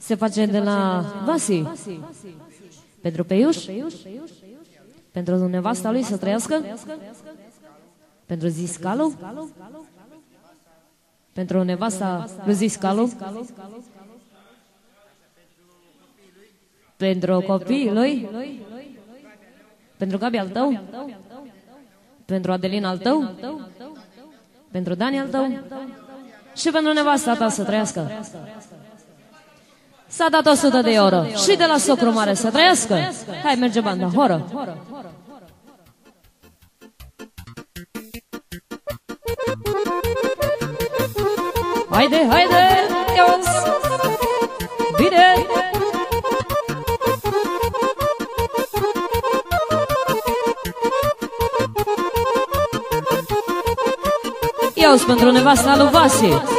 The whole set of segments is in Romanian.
Se face de la Vasi. Pentru Peiuș? Pentru nevasta lui să trăiască? Pentru Ziscalu? Pentru nevasta lui Ziscalu? Pentru copiii lui? Pentru Gabi al tău? Pentru Adelin al tău? Pentru Dani al tău? Și pentru nevasta ta să trăiască? S-a dat 100 de euro. Și de la socru mare să trăiască. Hai, merge banda, horă. Haide, haide, ios! Bine! Ios pentru nevasta lui Vasi.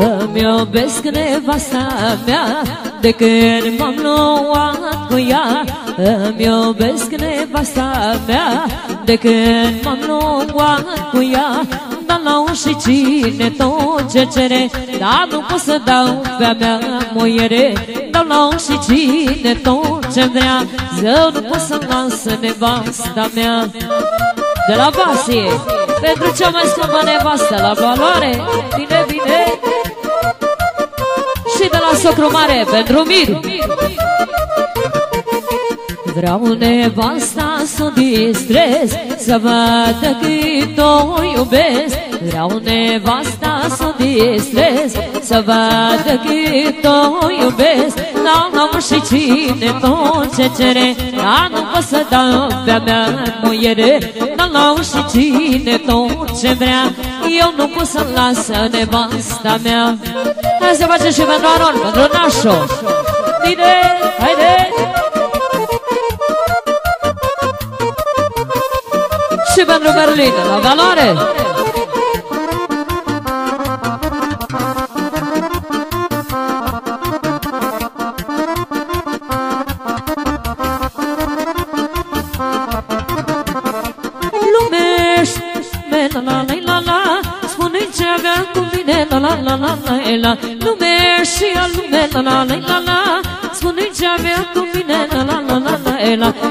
Îmi iubesc nevasta mea De când m-am luat cu ea. Îmi iubesc nevasta mea De când m-am luat cu ea. Dar la și cine tot ce cere Dar nu pot să dau pe-a mea moiere Dau la și cine tot ce vrea Zău nu pot să las nevasta mea. De la Vasie pentru cea mai scumpă nevastă la valoare Bine, bine Și de la socru mare pentru mir. Vreau nevasta să o distrez Să vadă cât o iubesc. Vreau nevasta să o distrez Să vadă cât o iubesc. La am și cine tot ce cere Dar nu pot să dau pe-a mea muiere. Dar la și cine tot ce vrea Eu nu pot să lasă nevasta mea Hai să facem și pentru Aron, pentru Nașo Bine, haide! Și pentru Berlin, la valoare!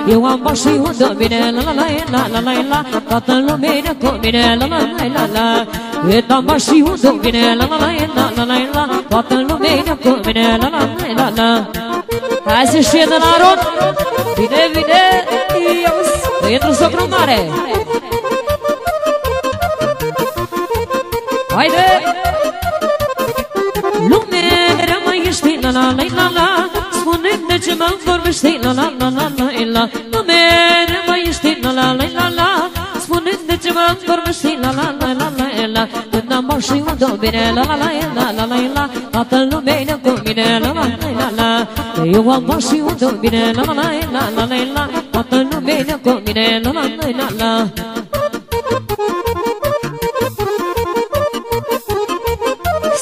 Eu am bani și unde vine, la la la la la la la Toată lumea cu mine, la la la la la Eu am bani și unde vine, la la la la la la la Toată lumea cu mine, la la la la la Hai să știe de la rot Vine, vine, ios Pentru socru mare Haide! Lume, ce mă vorbești, la la la la la la Lume, mai ești, la la la la la Spune de ce mă vorbești, la la la la la la Când am bani și unde bine, la la la la la la la Toată lumea cu mine, la la la la la Eu am bani și unde bine, la la la la la la la Toată lumea cu mine, la la la la la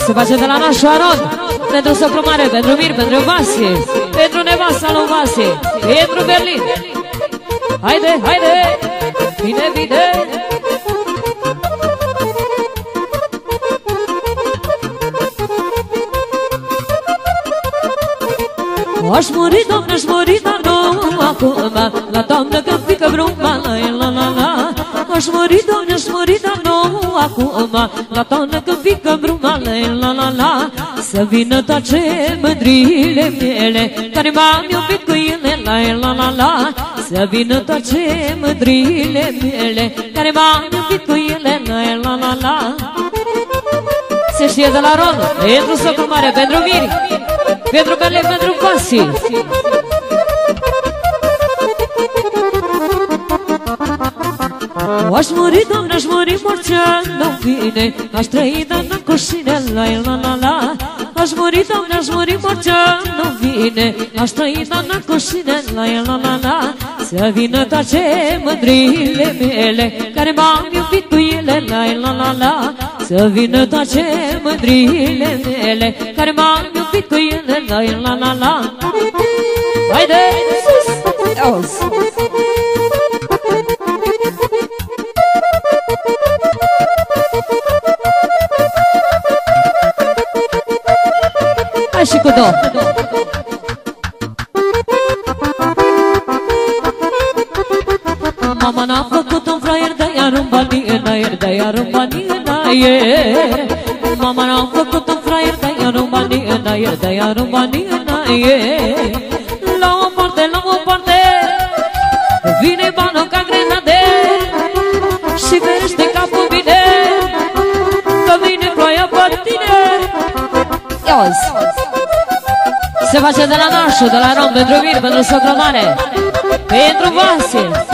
Se face de la nașul Aron Pentru socru mare, pentru Mir, pentru Vasie Pentru nevasta lui Vasie Pentru Berlin. Haide, haide! Bine, bine Aș muri, doamne, aș muri, dar nu acum. La doamnă că pică brumba, la la la. La Aș muri, doamne, aș muri, dar nu acum. La doamnă că pică brumba, la la la la Să vină toate mândrile mele Care m-am iubit cu ele, la la la la. Să vină toate mândrile mele Care m-am iubit cu ele, la la la la. Se știe de la Ron, pentru socul mare, pentru Miri pentru Berlin, pentru Vasi Aș muri, doamne, aș muri morcea nu vine Aș trăi, dar n-am cu șine, la la la la Aș muri, doamne, aș muri morcea nu vine. Aș trăi, dar n-am cu șine, la la la la. Să vină toate mândrile mele Care m-am iubit cu ele, la la la la. Să vină toate mândrile mele Care m-am iubit cu ele, la la la la. Haide, sus! Auzi! cadou Mama n-a făcut un fraier de iar un bani în aer De iar un bani în aer Mama n-a făcut un fraier de iar un bani în aer De iar un bani în aer Se face de la nașul, de la rom Pentru Vir, pentru Socromane Pentru Vasil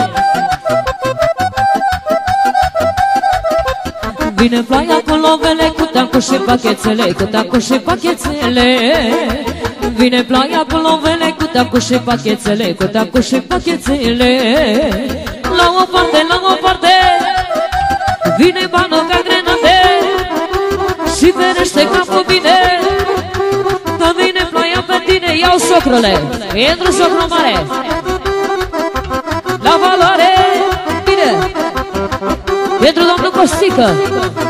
Vine ploaia cu lovele, cu teacu și pachețele, cu teacu și pachețele. Vine ploaia cu lovele, cu teacu și pachețele, cu teacu și pachețele. La o parte, la o parte, vine banul ca grenade și ferește capul socro, Léo. Entra o socro na maré. Dá valor, é, hein? Entra o nome do Costica.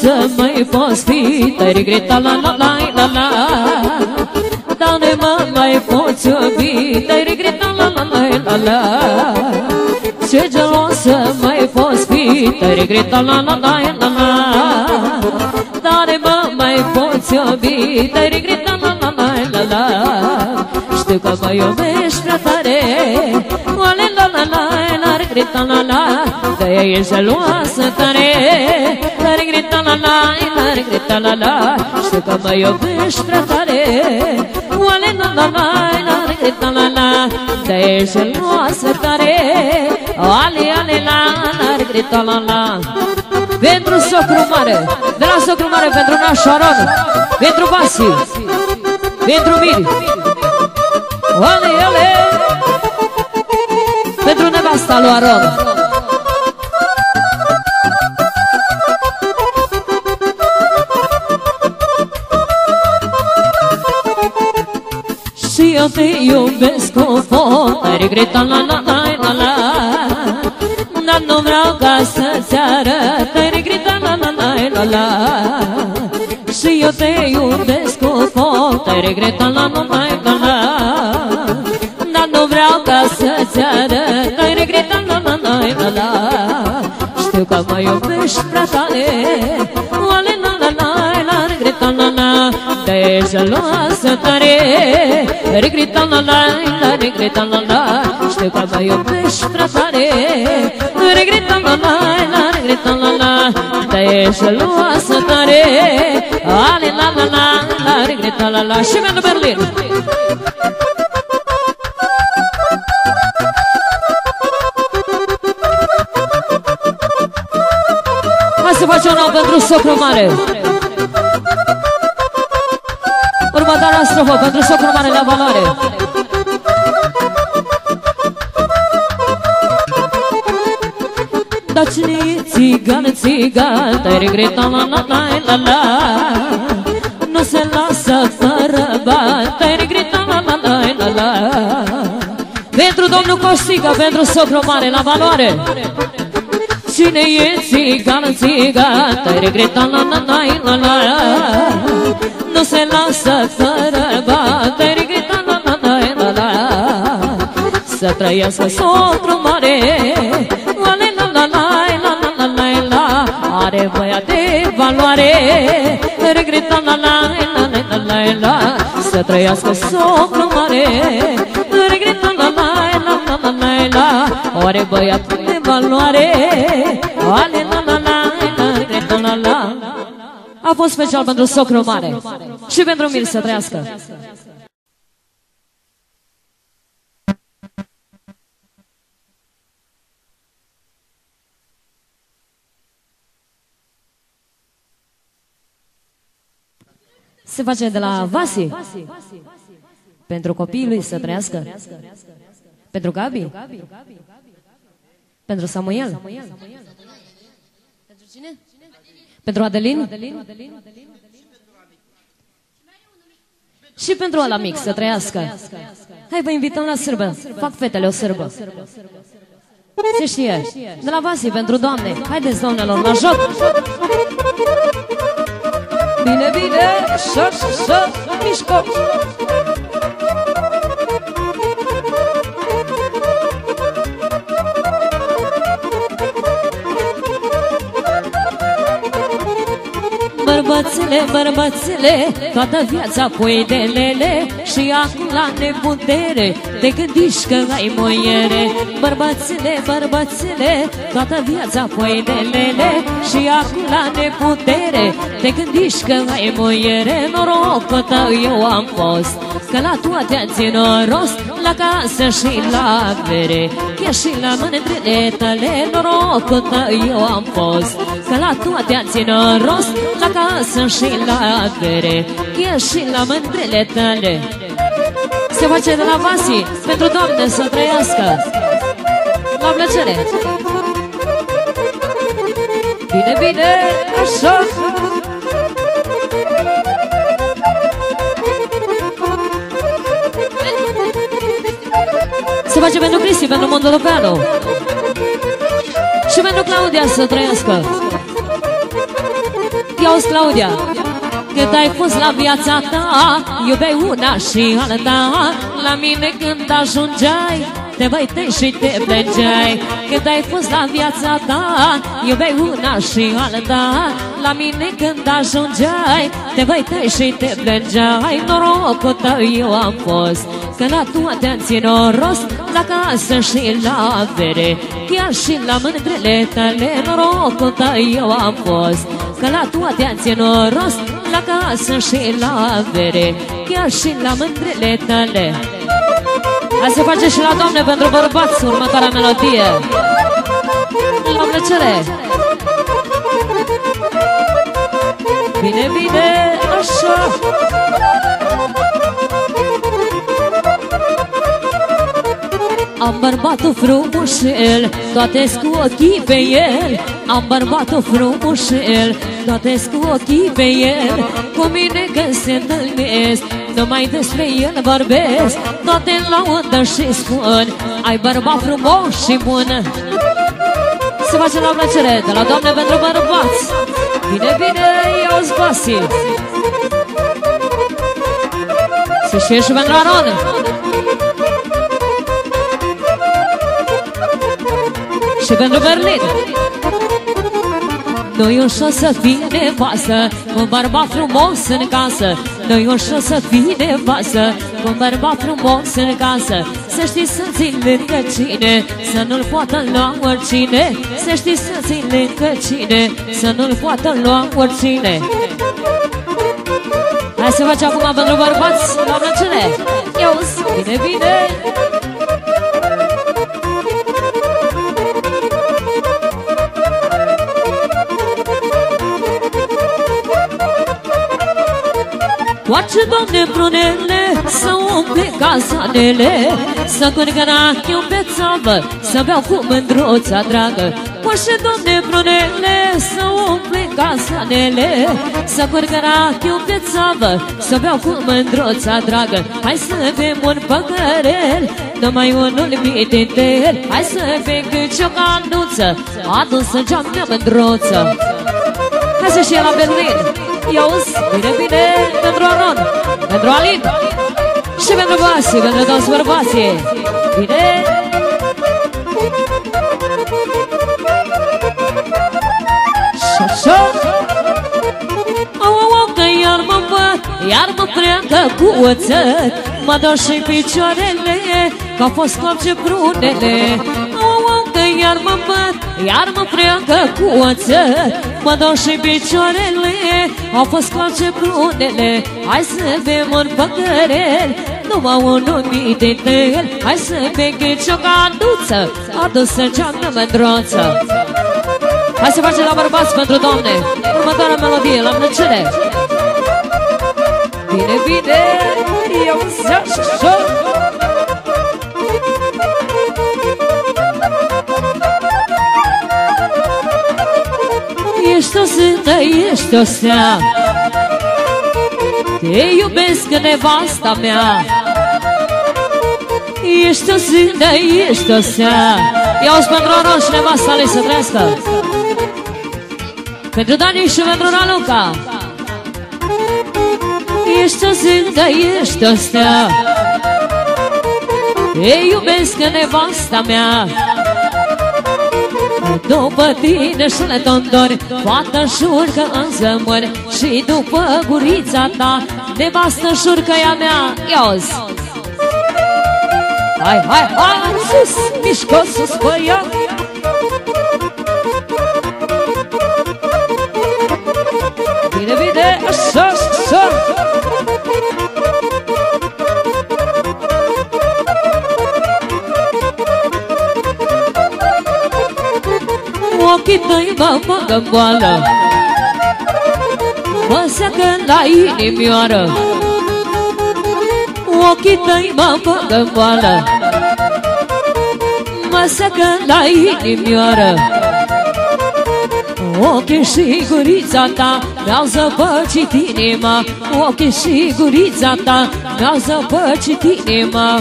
Gelosă mai poți fi Te regreta la la la la la Dar ne mă mai poți iubi Te regreta la la la la la Ce gelosă mai poți fi Te regreta la la la la la Dar ne mă mai poți iubi Te regreta la la la la la Știu că mă iubești prea tare Oale la la la la regreta la la De-aia e geloasă tare La regreta la la la regreta la la. Știu că mă iubești prea tare Oale la la la la regreta la la. De-aia e geloasă tare Ale ale la la regreta la la. Pentru socru mare, de la socru mare pentru nașul Aron, pentru Basi, pentru Miri, Ale, ale Pentru nevasta lui Aron eu te iubesc cu foc Ai regretat la la la la la Dar nu vreau ca să-ți arăt Ai regretat la la la la la Și eu te iubesc cu foc Ai regretat la la la la la Dar nu vreau ca să-ți arăt Ai regretat la la la la la Știu că mă iubești prea tare Oale geloasă tare Regretat la la la regretat la la Știu că mă iubești prea tare Regretat la la la regretat la la De geloasă tare Ale la la la la regretat la la Și pentru Berlin Hai să facem una pentru socru mare Următoarea strofă pentru socru mare la valoare. Dar cine e țigan, țigan Te regreta la la la la la. Nu se lasă fără bani Te regreta la la la la la. Pentru domnul Costică, pentru socru mare la valoare. Cine e țigan, țigan Te regreta la la la la la. Nu se lasă fără bani Te regreta la la la la la Să trăiască socru mare Oale la la la la la la la la Are băiat de valoare Regreta la la la la la la la Să trăiască socru mare Regreta la la la la la la la Are băiat de valoare Ale la la la la regreta la la A fost special pentru socru mare Și pentru mine să trăiască. Se face de la Vasi. Pentru copiii lui să trăiască. Pentru Gabi. Pentru Samuel. Pentru Adelin? Și pentru ala mic să trăiască. Hai, vă invităm la sârbă. Fac fetele o sârbă. Se știe. De la Vasi pentru doamne. Haideți, doamnelor, la joc! Bine, bine, să, să, mișcă! Bărbățele, bărbățele, toată viața pui de lele Și acum la neputere, te gândiști că ai moiere. Bărbățele, bărbățele, toată viața pui de lele. Și acum la neputere, te gândiști că ai moiere. Norocul tău eu am fost, că la toate am ținut rost La casă și la vere, chiar și la mândrele tale Norocul tău eu am fost, că la toate am ținut rost La casă și la vere, chiar și la mândrele tale Se face de la Vasi, pentru Doamne să trăiască La plăcere! Bine, bine, așa! Se face pentru Cristi, pentru Mondolopeanu Și pentru Claudia să trăiască Ia-uzi, Claudia Cât ai fost la viața ta Iubeai una și alta. La mine când ajungeai te băiteai și te plângeai. Cât ai fost la viața ta Iubeai una și alta. La mine când ajungeai Te băiteai și te plângeai. Norocul tău eu am fost Că la toate am ținut rost La casă și la avere Chiar și la mândrele tale. Norocul tău eu am fost Că la toate am ținut rost La casă și la avere Chiar și la mândrele tale Hai să face și la doamne pentru bărbați următoarea melodie. La plăcere! Bine, bine, așa! Am bărbatul frumușel, toate cu ochii pe el. Am bărbatul frumușel, toate cu ochii pe el. Cu mine când se întâlnesc, numai despre el vorbesc. Toate laudă și spun, ai bărbat frumos și bun. Se face la plăcere de la Doamne pentru bărbați. Bine, bine, iau-ți basii Se știe și pentru Aron și pentru Berlin. Nu-i ușor să fii nevastă Cu un bărbat frumos în casă. Nu-i ușor să fii nevastă Cu un bărbat frumos în casă. Să știi să ții lângă cine Să nu-l poată lua oricine. Să știi să ții lângă cine Să nu-l poată lua oricine. Hai să facem acum pentru bărbați La plăcere Eu bine, bine Coace, Doamne, prunele, să umple casanele Să curgă rachiul pe țavă, să beau cu mândruța dragă. Coace, Doamne, prunele, să umple casanele Să curgă rachiul pe țavă, să beau cu mândruța dragă. Hai să bem un păcărel, numai unul mitintel Hai să bem câte o canuță, adusă geamnă mândruță. Hai să știe la Berlin Iauzi, bine, bine, pentru Aron, pentru Alin. Și pentru Basi, pentru toți bărbații. Bine? Și așa. Au, au, au, că iar mă văd, iar mă preagă cu oțet Mă dă și picioarele, că au fost coapce brunele Au, au, că iar mă văd, iar mă preagă cu oțet Mă dau și picioarele, au fost coace brunele Hai să bem un păcărel, numai unul mitintel Hai să beghici o canduță, adusă geamnă mândroță. Hai să facem la bărbați pentru doamne. Următoarea melodie, la plăcere. Bine, bine, eu să ești o stea Te iubesc nevasta mea. Ești o zândă, ești o stea Ia-o-ți pentru Aron și nevasta lui să trăiască. Pentru Dani și pentru Raluca. Ești o zândă, ești o stea Te iubesc nevasta mea după tine și le tondori Fată jur că însă mori Și după gurița ta Nevastă jur că ea mea. Ioz Hai, hai, hai, sus, mișcă sus pe ochii tăi mă facă boală. Mă seacă la inimioară. Ochii tăi mă facă boală. Mă seacă la inimioară. Ochii și gurița ta Mi-au zăpăcit inima. Ochii și gurița ta Mi-au zăpăcit inima.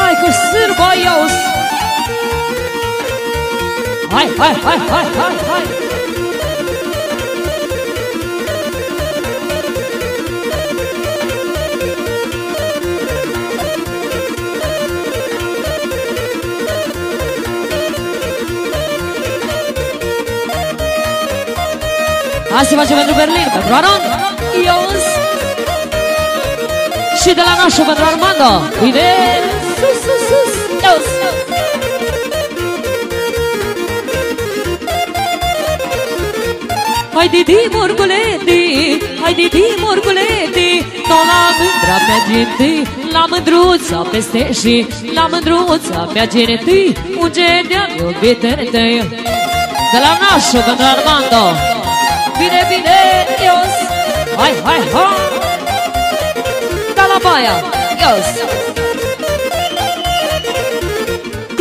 Hai cu sârba eu hai, hai, hai, hai, hai, hai! Hai să facem pentru Berlin, pentru Aron, Ios. Și de la nașul pentru Armando. Bine, sus, sus, sus, Ios Hai de di morgulete, hai de di morgulete Nu la mândra mea gente, la mândruța peste și La mândruța mea gente, unde de-am iubitele tăi. De la nașul pentru Armando. Bine, bine, Ios. Hai, hai, hai. De la baia, Ios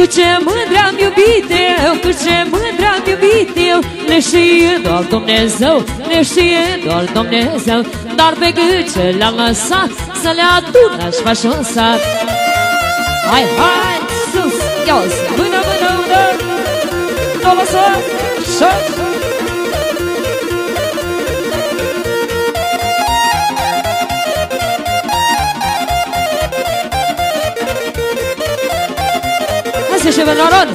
Cu ce mândre am iubit eu, cu ce mândre am iubit eu Ne știe doar Dumnezeu, ne știe doar Dumnezeu. Dar pe cât ce le-am lăsat, să le adun aș face un sat Hai, hai, sus, ios, până, până, până Nu lăsa, șas Hai să șeve norod!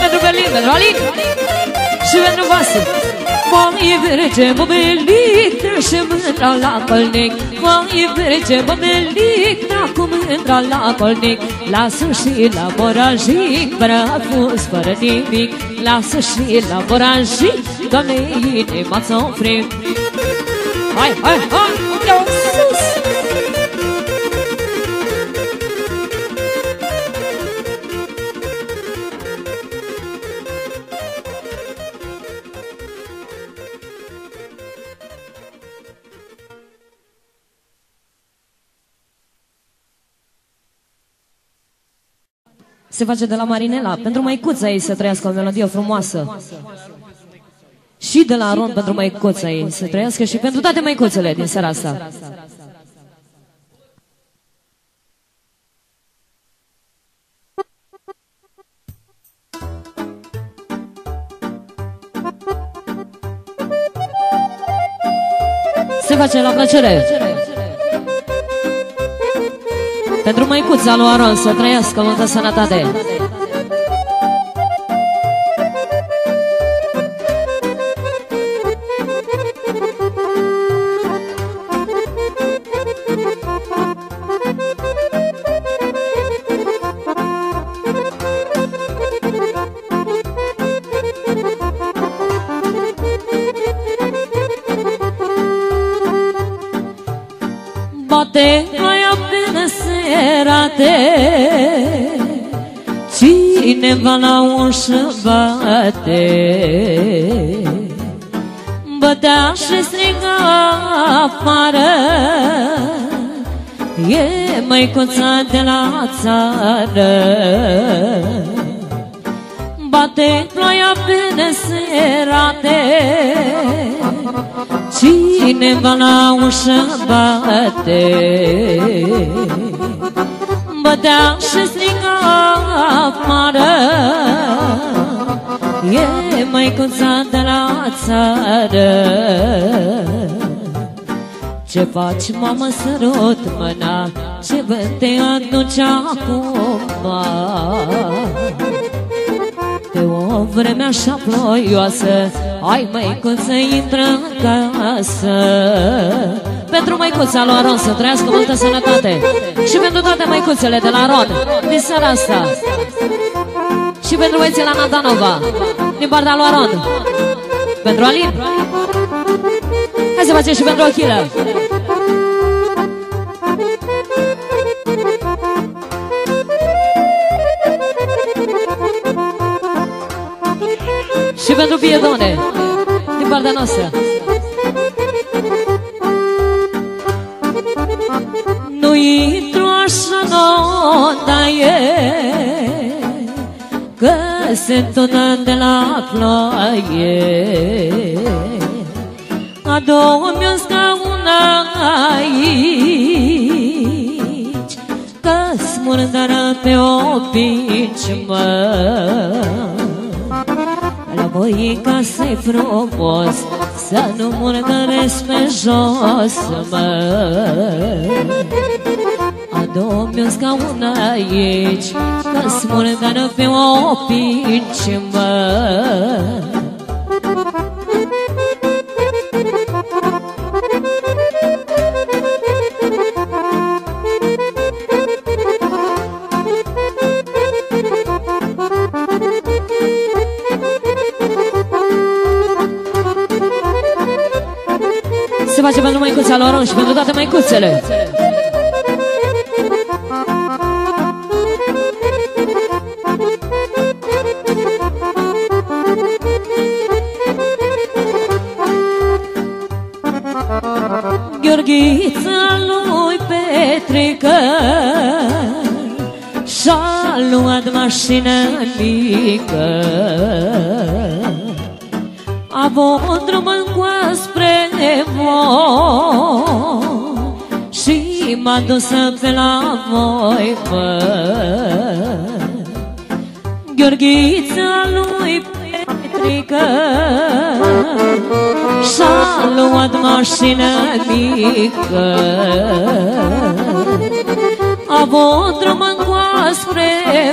pentru Berlin, pentru Alin și pentru Vase. Mai verge mămelic, și mândra la colnic Mai verge mămelic, cu mândra la colnic Lasă și la morajic, fără a fost, fără nimic Lasă și la morajic, Doamne, inima ți-o Hai, hai, hai, eu sus! Se face de la Marinela. Pentru măicuța ei să trăiască o melodie frumoasă. Și de la Aron pentru măicuța ei să trăiască și pentru toate măicuțele din seara asta. Se face la plăcere. Pentru măicuța lui Aron să trăiască multă sănătate Cineva la ușă bate. Bătea și striga afară. E măicuța de la țară. Bate ploaia pe neserate Cineva la ușă bate Bătea și striga afară. E măicuța de la țară. Ce faci, mamă, sărut mâna? Ce vânt te aduce acum De o vreme așa ploioasă Ai, măicuță, intră în casă Pentru măicuța lui Aron să trăiască multă sănătate. Și pentru toate măicuțele de la Aron Din seara asta. Și pentru băieții la Nadanova Din partea lui Aron. Pentru Alin. Hai să facem și pentru Ochilă. Și pentru Piedone Din partea noastră intru așa nota e Că se tună de la ploaie. Adu-mi un scaun aici Că-s murdără pe o pici, mă voi ca să-i frumos Să nu murdăresc pe jos, mă Adu-mi un scaun aici Că-s murdără pe o pinci, mă Se face pentru măicuța lor și pentru toate măicuțele. Gheorghița luat mașină mică. A avut drum în spre voi Și m-a dus pe la voi, bă Gheorghița lui Petrică Și-a luat mașină mică. A avut drum în spre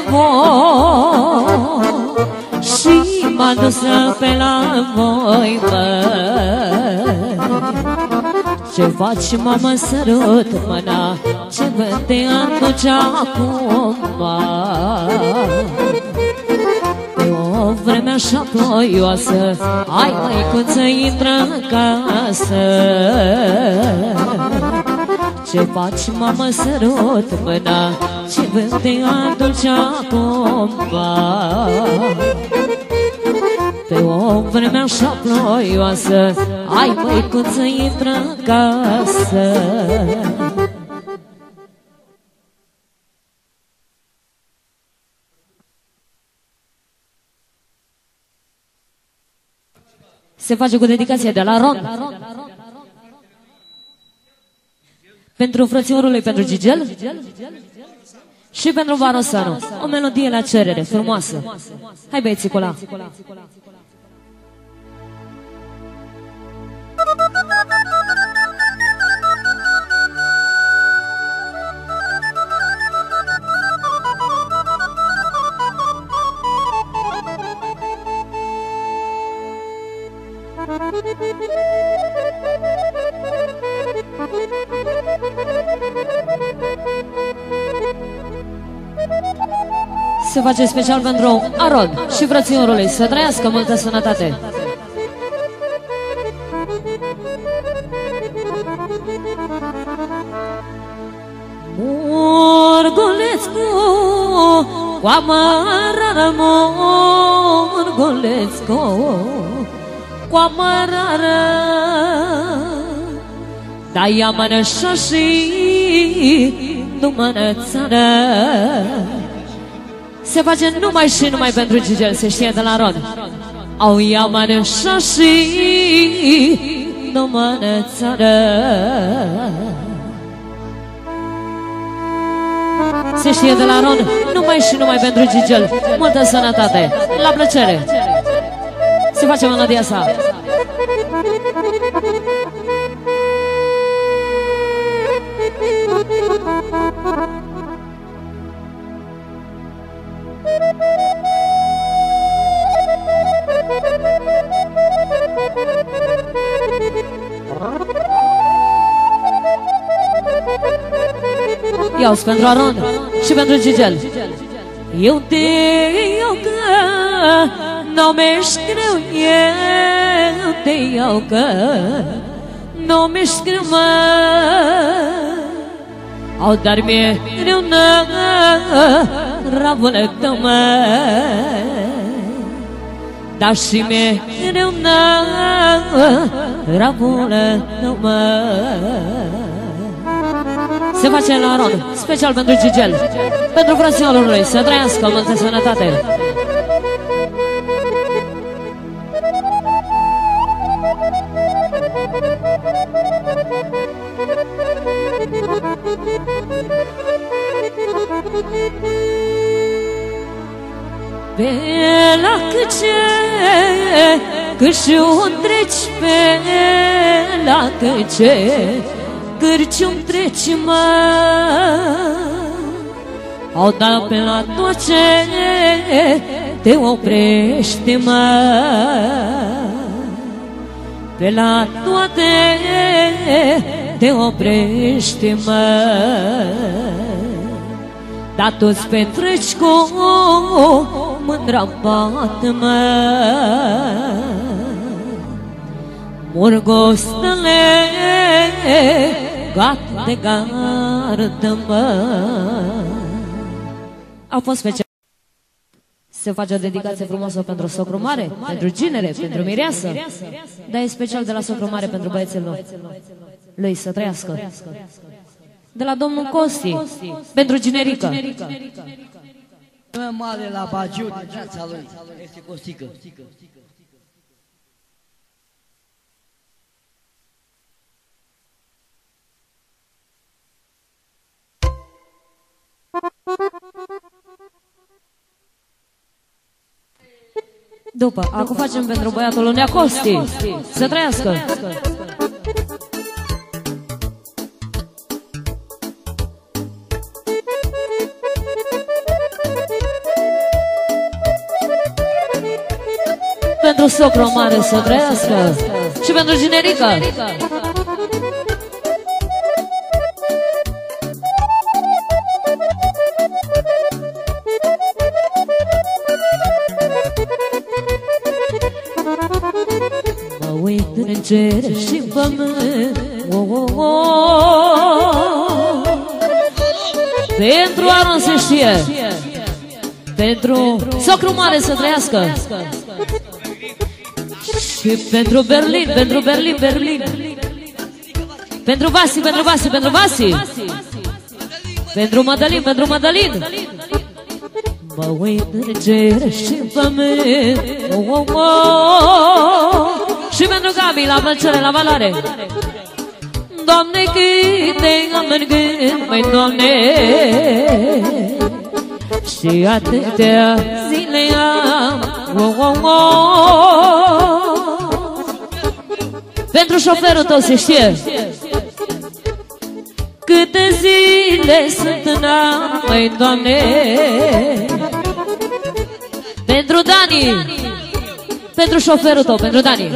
voi și m-a dus pe la voi, bă. Ce faci, mamă, sărut mâna? Ce vânt te aduce acum, Pe o vreme așa ploioasă Ai, măicuță, intră în casă? Ce faci, mamă, sărut mâna Ce vânt te aduce acum Pe o vreme așa ploioasă Ai, măicuță, intră în casă Se face cu dedicație de la Ron. Pentru frățiorului, pentru Gigel și pentru Varosanu. O melodie la cerere, frumoasă. Hai băieții, cola. Se face special pentru Aron și frățiorului. Să trăiască multă sănătate. Morgolețcu Cu amărară Morgolețcu Cu amărară Da ia mână și Nu mână țară Se face numai și numai pentru Gigel, se știe de la Ron. Au ia mare și numai țară. Se știe de la Ron, numai și numai pentru Gigel. Multă sănătate, la plăcere. Se face melodia sa. Iau pentru Aron și pentru Gigel. Eu te iau că nu mi greu, eu te iau că nu mi greu, mă. Au dar mi-e greu, nă, ravule tău, mă. Dar Se face la rod, special pentru Gigel, pentru frățiorul lui, să trăiască multă sănătate. Pe la câce, cât și un treci pe la câce, cârcium treci mă. Au dat pe la toate Te oprește mă. Pe la toate Te oprește mă. Dar toți petreci cu mândra mă. Murgostele gata de gardă-mă A fost special se face o dedicație frumoasă pentru socru mare, pentru ginere, pentru mireasă, dar e special de la socru mare pentru băieții lui. Lui să trăiască. De la domnul Costi, pentru ginerică. Mare la Bagiu, viața lui, este Costică. După, acum facem pentru băiatul lui Neacosti Să trăiască. Pentru socro mare să trăiască Și pentru generică cer și pământ. Oh, oh, oh. Pentru Aron se știe. Pentru socru mare să trăiască. Și pentru Berlin, pentru Berlin, Berlin. Pentru Vasi, pentru Vasi, pentru Vasi. Pentru Madalin, pentru Madalin Mă uit în cer și pământ. Oh, oh, oh. Și pentru Gabi, la plăcere, la valoare. Doamne, câte am în gând, măi, Doamne. Și atâtea zile am oh, oh, oh. Pentru șoferul tău se știe. Câte zile sunt în an, măi, Doamne. Pentru Dani. Pentru șoferul tău, pentru Dani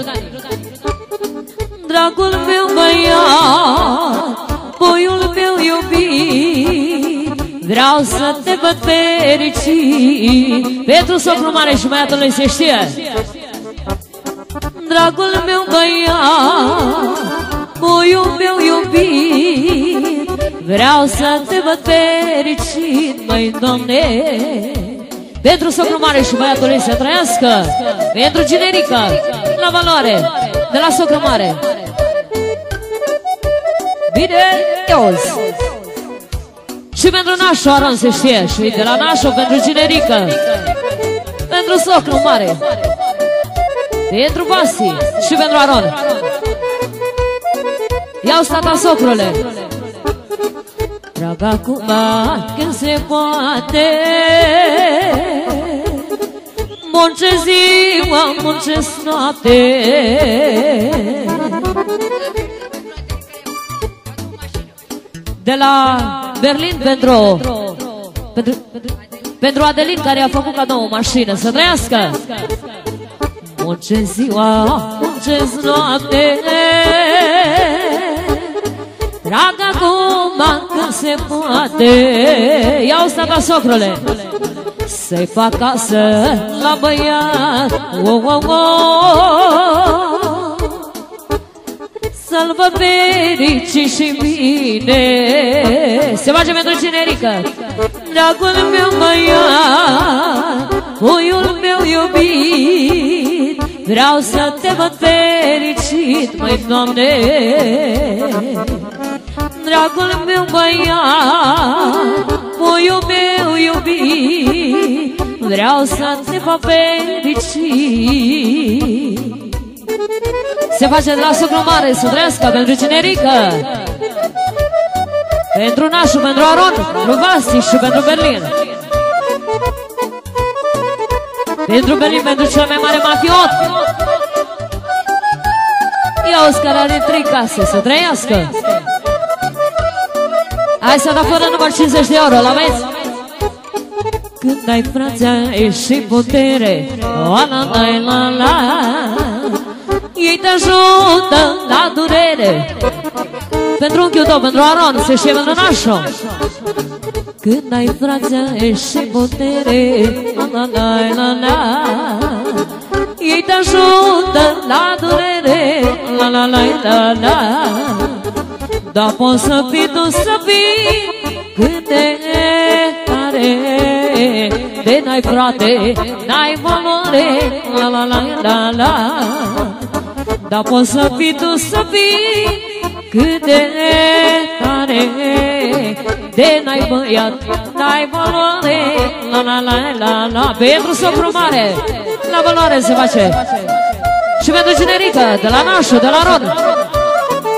Dragul meu băiat Boiul meu iubit Vreau să te văd fericit. Pentru socru mare și băiatul lui se știe. Dragul meu băiat Boiul meu iubit Vreau să te văd fericit, măi, Doamne. Pentru socru mare și băiatul lui să trăiască. Pentru generică La valoare De la socru mare Bine, ios Și pentru nașul Aron se știe Și de la nașul pentru generică. Pentru socru mare. Pentru Basi Și pentru Aron. Iau stata socrule. Drag acum când se poate. Muncesc ziua, muncesc noapte De la Berlin pentru, pentru, pentru Adelin care a făcut cadou o mașină Să trăiască. Muncesc ziua, muncesc noapte. Drag acum când se poate. Ia-o stata socrule Să-i fac casă la băiat. Oh, oh, oh. Să-l vă ferici și bine. Se face pentru generică Dragul meu băiat Puiul meu iubit. Vreau să te văd fericit, măi, Doamne. Dragul meu băiat Puiul meu iubit. Vreau să te văd fericit se face de la sucru mare, să trăiască pentru generică Pentru nașul, pentru Aron, pentru Vasi și pentru Berlin. Pentru Berlin, pentru cel mai mare mafiot. Ia Oscar are trei case, să trăiască. Hai să da fără număr 50 de euro, l-aveți? Când ai frația și putere. La la la la la ei te ajută la durere. Pentru unchiul tău, pentru Aron, se știe pentru nașo Când ai frația și putere. La la la la Ei te ajută la durere. La la la la la Dar poți să fii tu să fii cât de tare De n-ai frate, n-ai valoare La la la la la dar poți să fii tu să fii cât de tare. De n-ai băiat, n-ai valoare. La la la la la. Pentru socru mare La valoare se face. Și pentru generică De la nașul, de la rod.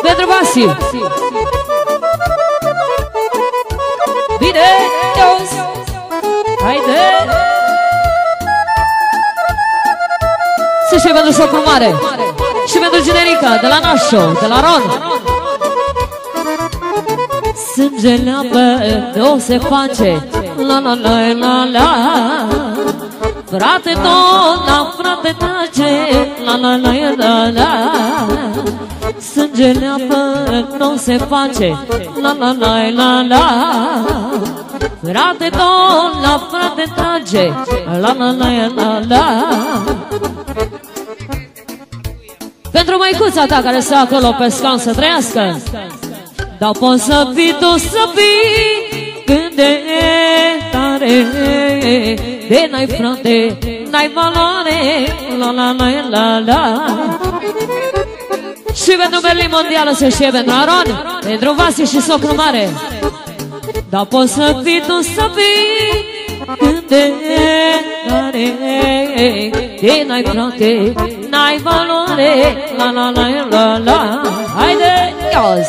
Pentru Vasi. Bine, Haide. Să și pentru socru mare și pentru generica de la Nașo, de la Ron Sângele apă nu se face. La la la la la. Frate tot, frate tace. La la la la la. Sângele apă nu se face. La la la la la. Frate tot, la frate trage La la la la la pentru măicuța ta care stă acolo pe scaun să trăiască. Dar poți să fii tu să fii Când de tare. De n-ai frate, n-ai valoare La la la la la. Și pentru Berlin Mondială se știe pentru Aron Pentru Vasi și Socru Mare Dar poți să fii tu să fii Când de tare De n-ai frate, n-ai valoare La la la la la. Haide, ios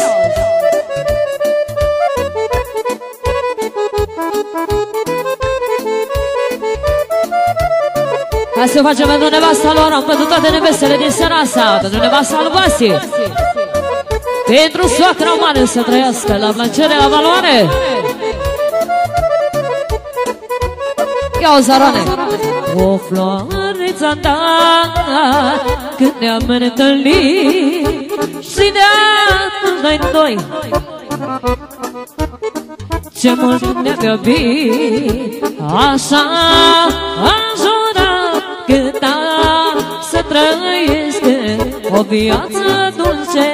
Hai să facem pentru nevasta lor Pentru toate nevestele din Sărasa Pentru nevasta lui Vasi Pentru soacra mare să trăiască La plăcere, la valoare Ia o zarone O floreța ta Când ne-am întâlnit Și de atunci noi. Doi Ce mult ne-am iubit Așa am jurat Câta să trăiesc O viață dulce.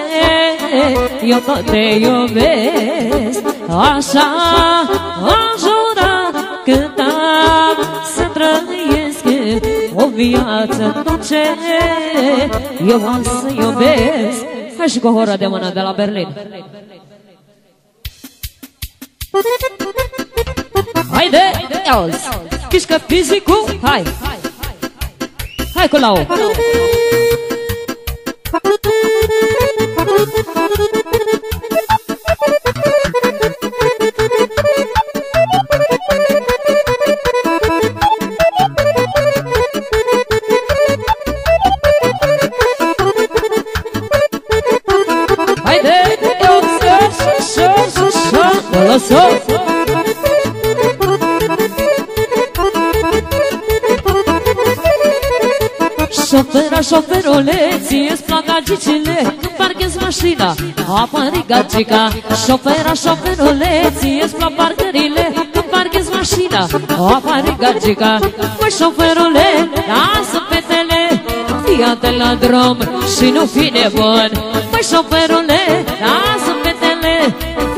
Eu tot te iubesc Așa o viață. Dulce Eu am să iubesc? Ca și cu hora de mână de la Berlin. Thank you. Auzi, Pișcă fizicul, hai. Hai cu lau Haide, lăsă Șofera, șoferule, ție-ți plac agicile Nu parchezi mașina, apare gagica Șofera, șoferule, ție-ți plac parcările Nu parchezi mașina, apare gagica Măi, șoferule, lasă fetele Fii la drum și nu fi nebun. Măi, șoferule, lasă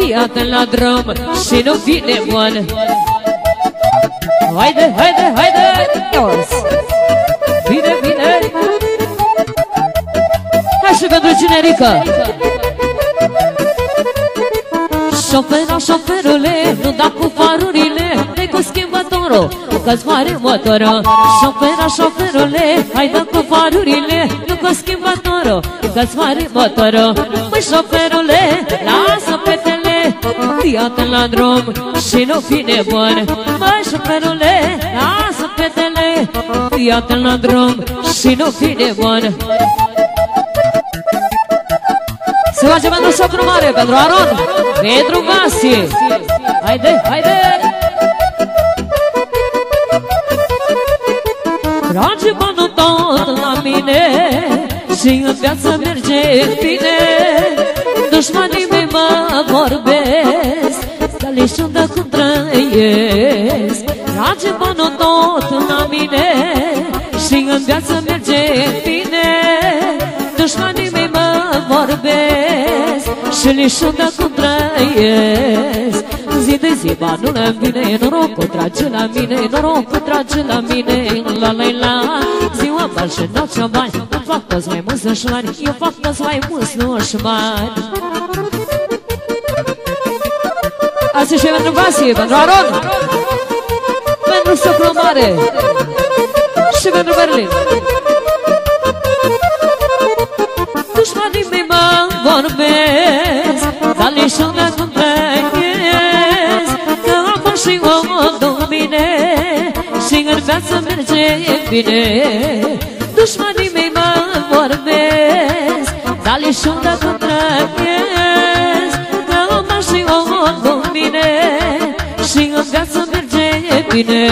fetele Fii la drum și nu fi nebun Haide, haide, haide, ios! Bine, bine Hai și pentru cinerică! Șofera, șoferule, nu da cu farurile Dai cu schimbătorul, că-ți mare motorul Șofera, șoferule, hai da cu farurile Nu cu schimbătorul, că-ți mare motorul Măi, șoferule, lasă petele Iată la drum și nu fi nebun Măi, șoferule, lasă petele Iată la drum și nu fi nebun Se face pentru socru mare, pentru Aron, pentru Vasi. Haide, haide! Trage banul tot la mine Și în viață merge bine Dușmanii mei mă vorbesc Dar le știu cum trăiesc. Trage banul tot la mine Și în viață merge bine. Dușmanii mei mă vorbesc Și le știu cum trăiesc Zi de zi banul îmi vine Norocul trage la mine Norocul trage la mine La la la. Ziua bani și noaptea bani Îmi fac toți mai mulți dușmani Eu fac toți mai mulți dușmani Asta și pentru Vasie, pentru Aron Pentru Socru Mare Și pentru Berlin. Dușmanii mei mă vorbesc Dar le știu viață merge bine Dușmanii mei mă vorbesc Dar le știu de cum trăiesc Că am și o domine Și în viață merge bine.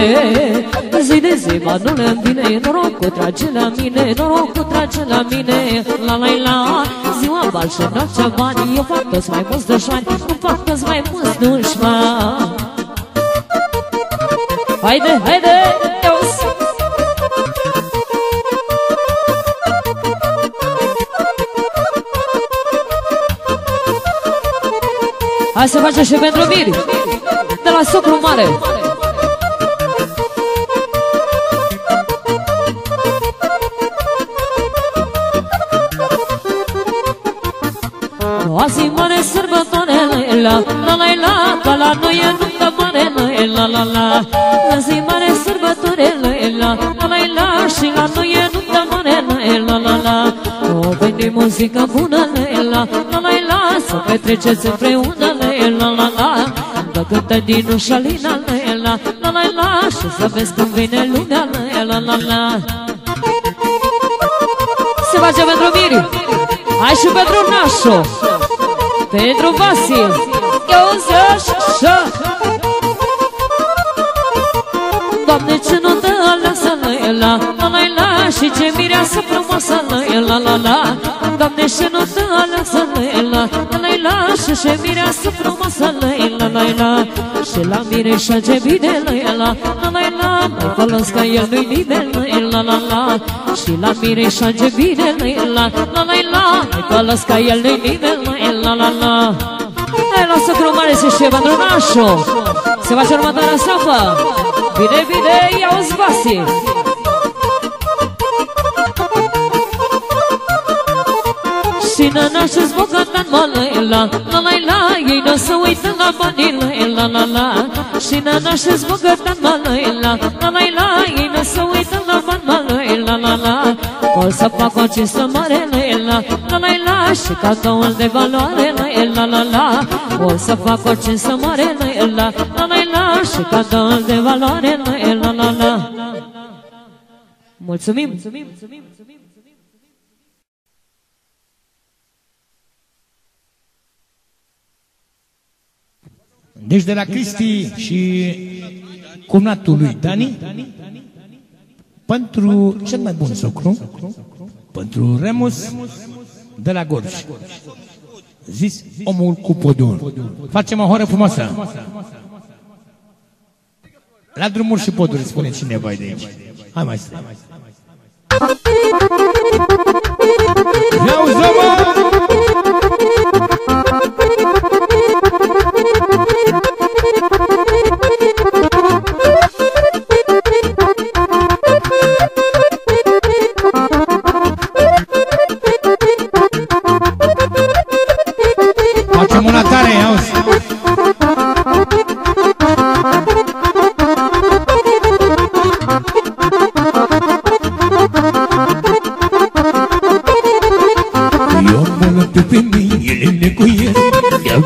Zi de zi banul îmi vine Norocul trage la mine Norocul trage la mine. La la la Ziua bal și noaptea bani Eu fac toți mai mulți dușmani Nu fac toți mai mulți dușmani. Haide, haide, Hai să facem și pentru Miri. De la Socru Mare. Azi mare sărbătoare, la la la la Ca la noi e nuntă mare, la la la. Azi mare sărbătoare, la la la la Și la noi e O veni muzică bună, la la la la Să petreceți împreună, la la la. Vă cântă din ușalina, la la la la Și să vezi cum vine lumea, la la la. Se face pentru Miri Hai și pentru Nașo Pentru Vasil. Eu zășă Doamne ce mireasă frumoasă la la la Doamne ce nu dă aleasă la la la la Și ce mireasă frumoasă la la la Și la mire și ce bine la la la la la Mai folos că el nu-i nimeni la la la Și la mire și ce bine la la la la Mai folos că el nu-i nimeni la la la Hai, lasă cromare să știe pentru nașul Se face următoarea strofă Bine, bine, ia-o-ți Vasi Și nănașul-ți bocătan mă la la la la Ei nu se uită la banii la la la la Și nana și-ți bogătan malăila La la la, ei nu se uită la ban malăila La la, o să fac o cinstă mare la La la la, și cadoul de valoare La la la, o să fac o cinstă mare La la la la, și cadoul de valoare La la la. Mulțumim! Mulțumim! Mulțumim! Deci de la Cristi și cumnatul lui Dani, pentru cel mai bun socru, pentru Remus de la Gorj. Zis omul cu podul. Facem o horă frumoasă. La drumuri și poduri, spune cineva de aici. Hai mai stai. Ia uzi,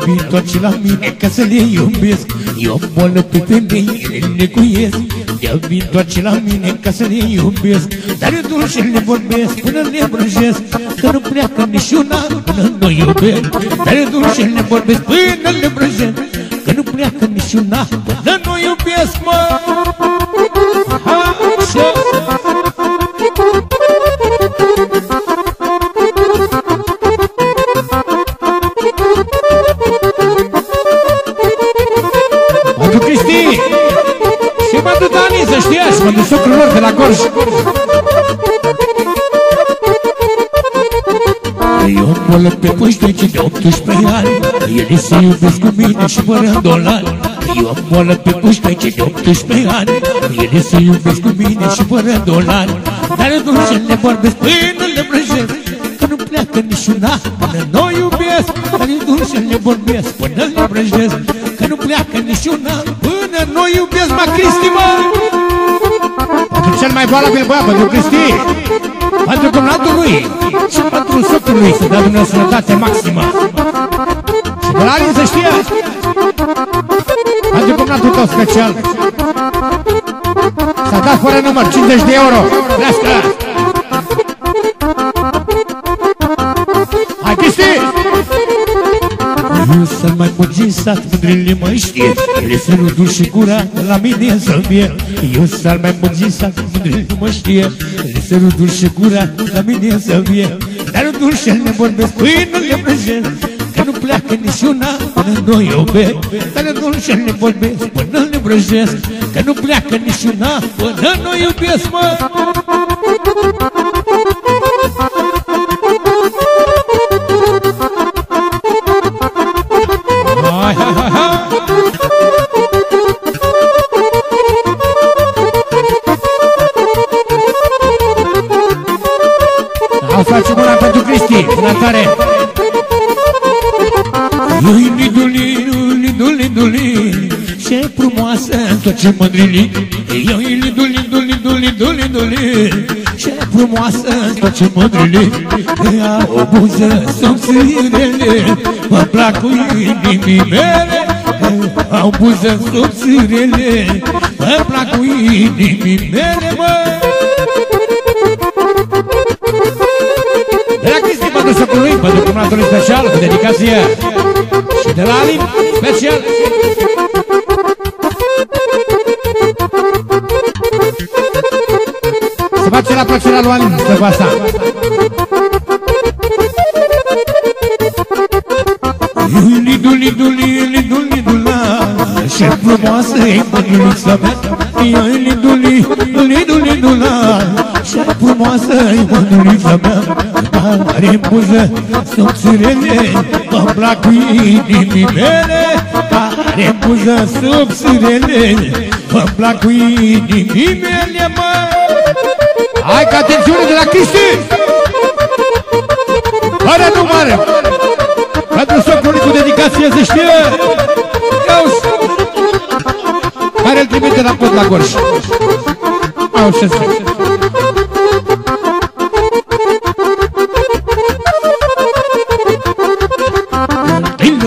întoarce la mine ca să le iubesc. Eu bolă pe femei, le necuiesc. De-a vin întoarce la mine ca să le iubesc. Dar eu dulce le vorbesc până le brăjesc Că nu pleacă niciuna până nu iubesc. Dar eu dulce le vorbesc până le brăjesc Că nu pleacă niciuna până nu iubesc, mă Gorj. Eu mă pe pășteci de 18 ani Ele se iubesc cu mine și fără dolari Eu mă pe pășteci de 18 ani Ele se iubesc cu mine și fără dolari Dar dulce le vorbesc până le brăjesc Că nu pleacă niciuna. Până nu iubesc Dar dulce le vorbesc până le brăjesc Că nu pleacă niciuna. Până nu iubesc Ma Cristi, mă! Pentru cel mai valabil băiat, pentru Cristi Pentru cumnatul lui Și pentru soțul lui Să dea Dumnezeu sănătate maximă. Și de la Alin să știe. Pentru cumnatul tău special. S-a dat fără număr 50 de euro. Trească! Hai Cristi! Eu să mai puțin sat, mândrile mă știe. Ele să nu duc și gura la mine să fie Eu să mai puțin sat, mândrile mă știe. Ele să nu duc și gura la mine să fie Dar nu duc și ne vorbesc până le brăjesc Că nu pleacă niciuna până nu iubesc Dar nu duc și ne vorbesc până le brăjesc Că nu pleacă niciuna până nu iubesc, mă ce mândrili Eu e lidu, lidu, lidu, lidu, lidu, Ce frumoasă tot ce mândrili Ea o buză subțirele Mă plac cu inimii mele. Au buză subțirele Mă plac cu inimii mele, mă. De la Cristi pentru socul lui, pentru cumulatorul special, cu dedicație Și de la Alin, special face la plăcerea lui Alin, stăva asta. Lidu, lidu, lidu, lidu, la Ce frumoasă e mânuța mea Ia lidu, lidu, lidu, lidu, la Ce frumoasă e mânuța mea Are buză subțirele Mă plac cu inimii mele Are buză subțirele Mă plac cu inimii mele, mă Hai că atențiune de la Cristi! Mare număr! Pentru socrului cu dedicație se știe! Iauzi! de la pod la Gorj. Au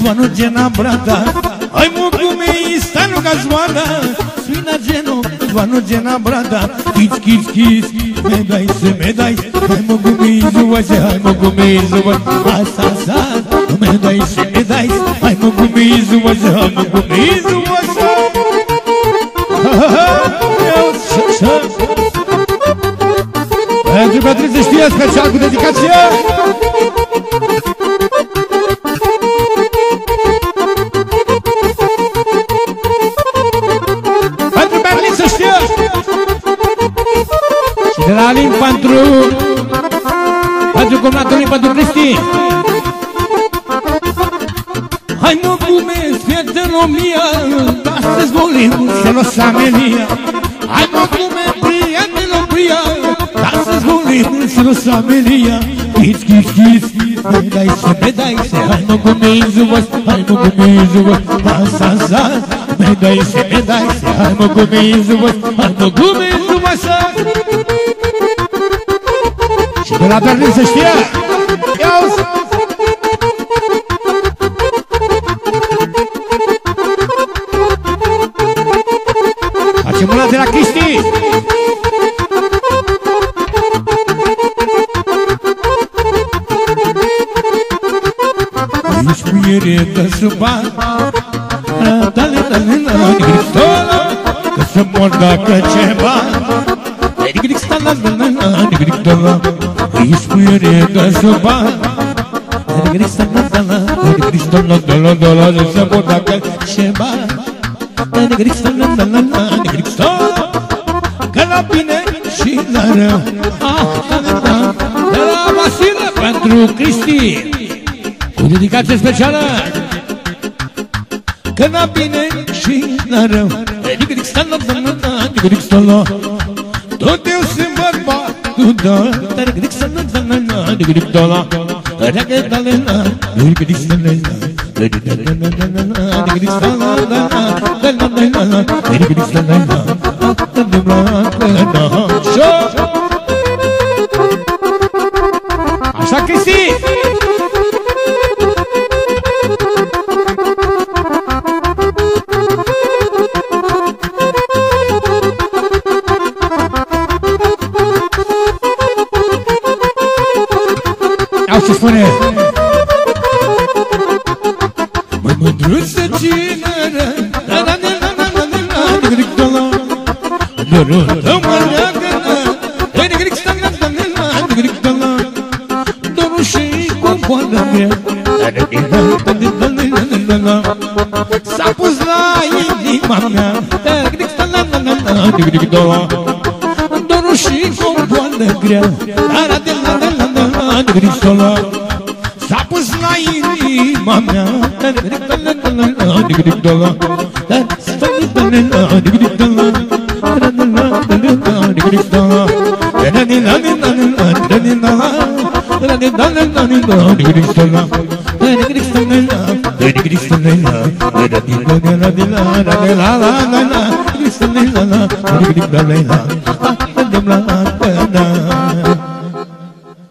geno, zvanu gena brata Hai mă cum e stanu ca zvoada Spina geno, zvanu gena brata Kic, kic, kic, me dai se me dai Hai mă cum e zuva se, hai mă cum e zuva Asa, asa, me dai se me dai Hai mă cum e zuva se, hai mă cum e zuva se. Ha, ha, ha, eu, să, să pentru Petriță știe special cu dedicație de la Alin pentru Pentru comnatul pentru Cristi Hai mă glumesc, prieteno mia Astăzi volim să lăsăm Elia Hai mă glumesc, prieteno mia Astăzi volim să lăsăm Elia Kiss, kiss, kiss Me dai se, me dai se Hai mă glumesc, hai mă glumesc Asa, asa Me dai se, me dai se Hai mă glumesc, hai mă glumesc Și de la Berlin să știe Ia-uzi Facem una de la Cristi. Ești muiere de suba Dale, dale, dale, Cristola Că să mor dacă ceva Cristola, dale, dale, Cristola Ești muiere de suba Cristola, dale, Cristola, dale, dale Să mor dacă ceva Cristola, dale, dale, Cristola Că la bine și la rău Ah, da, da, de la Vasile pentru Cristi cu dedicație specială Că la bine și la rău Digric stala, digric stala Tot eu sunt bărbatul, da Digric stala, digric stala Digric stala, la Digric da la S-a pus la inima mea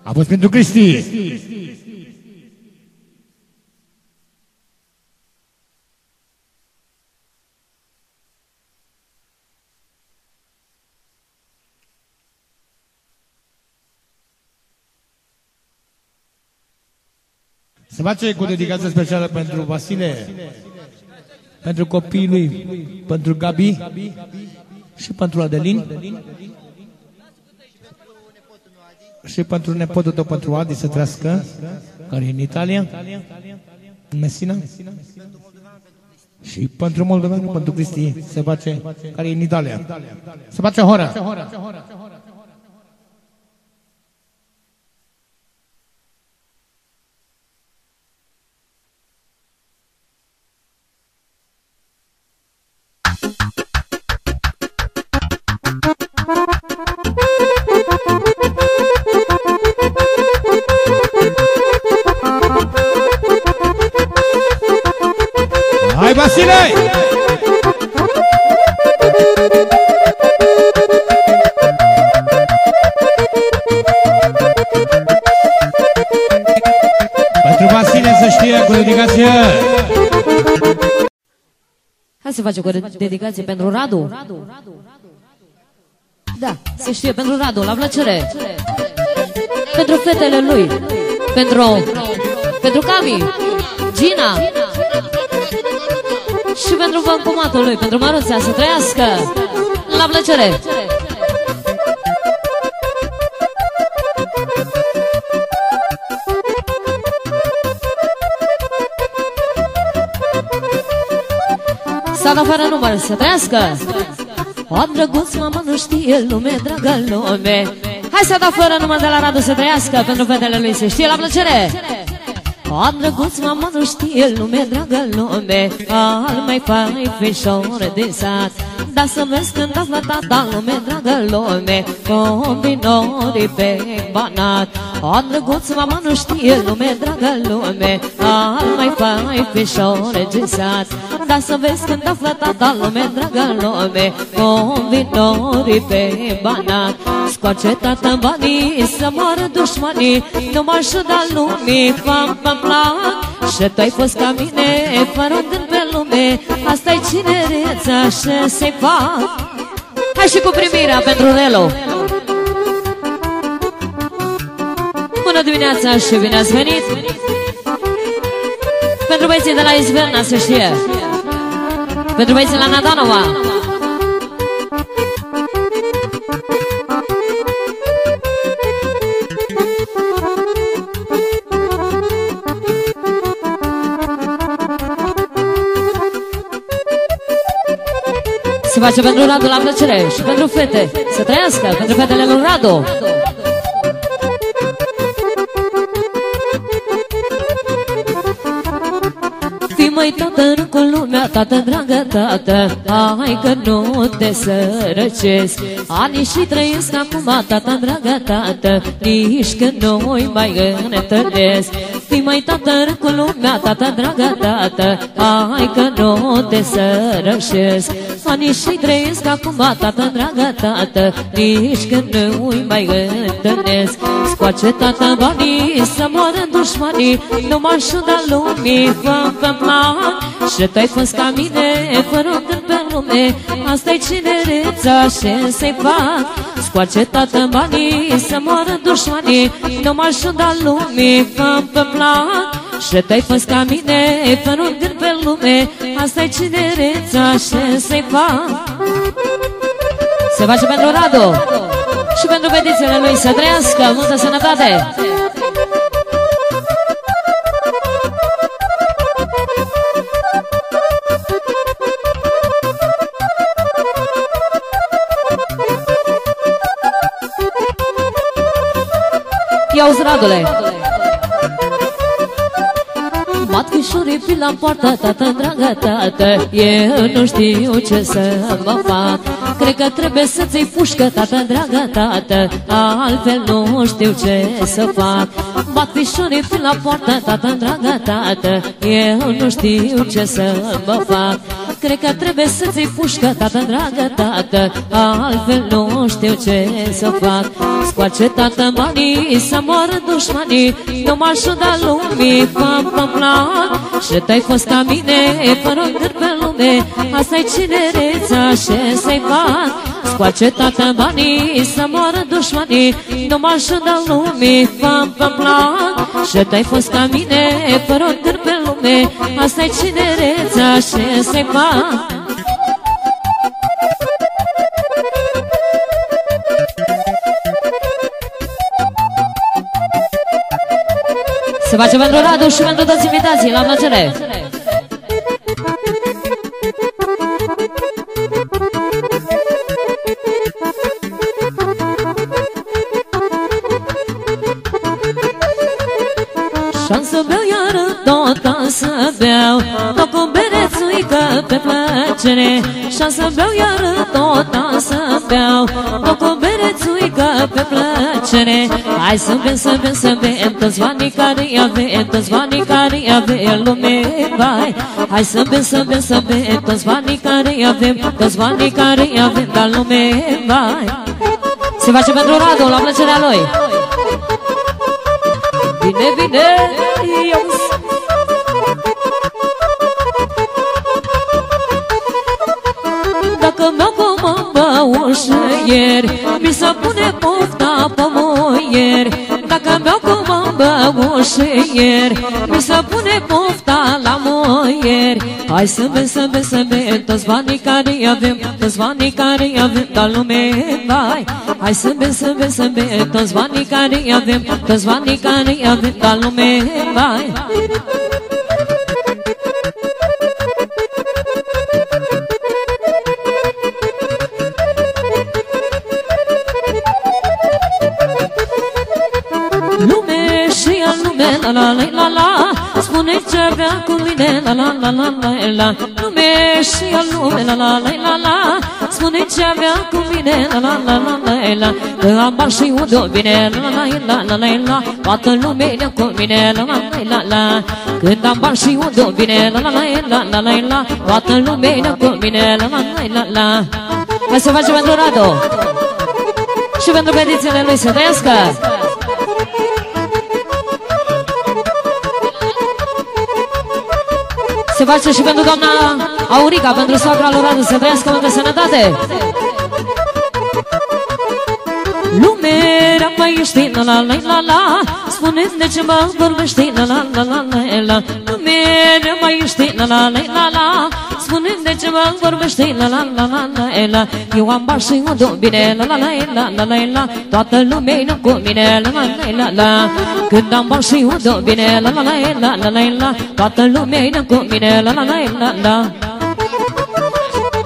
A fost pentru Cristi. Se face cu dedicație specială pentru Vasile. Pentru copiii lui, pentru Gabi și pentru Adelin. Și pentru nepotul tău, pentru Adi, să trăiască, care e în Italia, în Messina. Și pentru Moldoveanu, pentru Cristi, se face, care e în Italia. Se face hora. Cu dedicație. Hai să facem o dedicație pentru Radu. Da, se știe pentru Radu, la plăcere. Pentru fetele lui. Pentru, pentru Cami, Gina. Și pentru bancomatul lui, pentru Măruța, să trăiască. La plăcere. S-a dat fără număr să trăiască O, drăguț, mama, nu știe lume, dragă lume. Hai să dat fără număr de la Radu să trăiască Pentru fetele lui să știe la plăcere. O, drăguț, mama, nu știe lume, dragă lume. Al mai fai fișor de sat Da să vezi când a flătat lume, dragă lume. Combinorii pe banat. O, drăguț, mama, nu știe lume, dragă lume. Al mai fai fișor de sat Da să vezi când a flătat lume, dragă lume Combinorii pe banat. Scoace tată banii să moară dușmanii Numai și da lumii, pam, pam, plac. Și tu ai fost ca mine, fără gând pe lume Asta-i cinereța și se fac. Hai și cu primirea pentru Relo Bună dimineața și bine ați venit. Pentru băieții de la Izverna să știe Pentru băieții la Nadanova Se face pentru Radu la plăcere și pentru fete. Să trăiască pentru fetele lui Radu Fii mai tată cu lumea, tată dragă tată Hai că nu te sărăcesc. Ani și trăiesc acum, tată dragă tată Nici când nu-i mai întâlnesc Fii mai tată cu lumea, tată dragă tată Hai că nu te sărășesc Ani și trăiesc acum, tată dragă tată Nici când nu-i mai întâlnesc Scoace tată banii să moară dușmanii Nu m-aș da lumii, fă pe plan. Și tu ai fost ca mine, fără când pe lume Asta-i cinereța și se fac. Scoace tată banii să moară dușmanii Nu m-aș da lumii, fă pe plan. Și tu ai fost ca mine, fără când pe lume Asta-i cinereța și se fac. Se face pentru Radu. și pentru fetițele lui să trăiască multă sănătate! Ia-uzi, Radule! Bat fișorii pe la poartă, tată, dragă tată Eu nu știu ce să mă fac Cred că trebuie să-ți iei pușcă, tată, dragă tată. Altfel nu știu ce să fac. Bat fișorii pe la poartă, tată, dragă tată. Eu nu știu ce să mă fac. Cred că trebuie să-ți iei pușcă, tată, dragă tată. Altfel nu știu ce să fac Scoace tată banii să moară dușmanii. Nu m-aș da lumii, pam, pam, plan Și tu-ai fost ca mine, fără gând pe lume. Asta-i cinereța și să-i fac. Cu acetatea banii să moară dușmanii. Nu m-aș da lumii, fam pe plan Și te-ai fost ca mine, fără o pe lume. Asta-i cinereța și se fac Se face pentru Radu și pentru toți invitații, la plăcere! Și-am să beau iară tot am să beau Tot cu berețuică pe plăcere Și-am să beau iară tot am să beau Tot cu berețuică pe plăcere. Hai să bem, să bem, să bem Toți banii care avem Toți banii care avem lume vai Hai să bem, să bem, să bem Toți banii care avem Toți banii care avem Dar lume. Vai. Se face pentru Radu, la plăcerea lui. Bine, bine, eu Dacă mi-au comandă ieri Mi se pune pofta pe moieri Dacă mi-au comandă ieri Mi se pune pofta la moieri. Hai să bem, să bem, să bem Toți banii care avem Toți banii care avem Dar lume, vai. Hai să bem, să bem, să bem Toți banii care avem Toți banii care avem Dar lume, vai la la la la la Spune ce avea cu mine, la la la la la la Lume și al lume, la la la la la Spune ce avea cu mine, la la la la la la Că am bani și unde o bine, la la la la la la Toată lumea cu mine, la la la la la Când am bani și unde o bine, la la la la la la Toată lumea cu mine, la la la la la Hai să facem pentru Radu și pentru petițiile lui să trăiască Se face și pentru doamna Aurica, pentru soacra lor Radu, să trăiască pentru sănătate. Lumea mai știi, la la la la la. Spune de ce mă vorbești, la la la la la la. Lumea mai știi, la la la la la spune de ce mă vorbești, la la la la la la Eu am bani și o bine, la la la la la la la Toată lumea nu cu mine, la la la la la Când am bani și o bine, la la la la la la la Toată lumea nu cu mine, la la la la la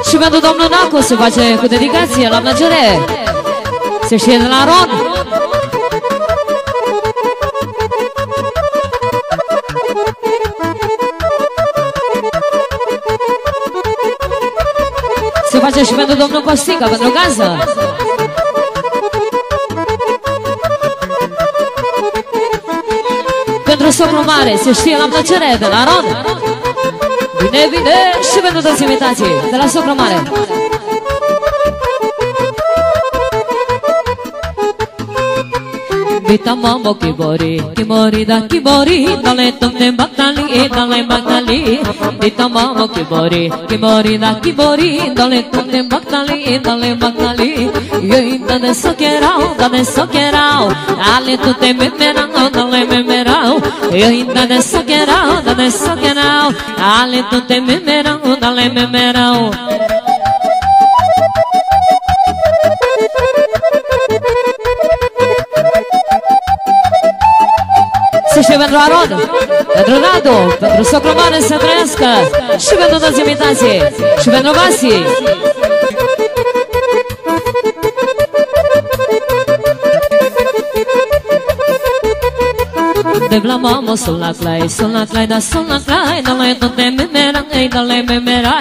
Și pentru domnul Nacu se face cu dedicație, la plăcere Se știe de la Ron Se face și pentru domnul Costică, pentru gază. Pentru socru mare, se știe la plăcere, de la Ron. Bine, bine, și pentru toți invitații, de la socru mare. Vita mambo kibori, kibori da kibori, dale tumne baktali, dale baktali. Vita mambo kibori, kibori da kibori, dale tumne baktali, dale baktali. Yo inda de sokerao, da de sokerao, ale tu te memerao, dale memerao. Yo inda de sokerao, da de sokerao, ale tu te memerao, dale memerao. Pentru Aron, pentru Radu, pentru Socromane să trăiască și pentru toți invitații și pentru Vasi. De vla mamo sul la clay, sul la clay da sul la clay, da le to te me mera, ei da le me mera.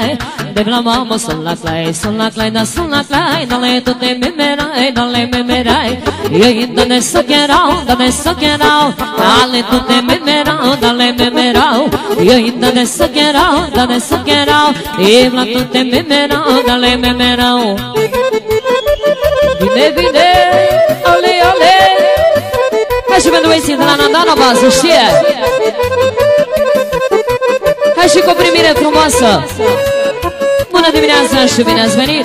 De vla mamo sul la clay, sul la clay da sul la clay, da le to te me mera, ei da le me mera. Ei da ne so kerao, da ne so kerao, da le to te me mera, da le me mera. Ei da ne so kerao, da ne so kerao, ei vla to te me mera, da le me mera. Bine, bine, ale, ale. Hai și pentru băieții de la Nandanova, să știe Hai și cu o primire frumoasă Bună dimineața și bine ați venit!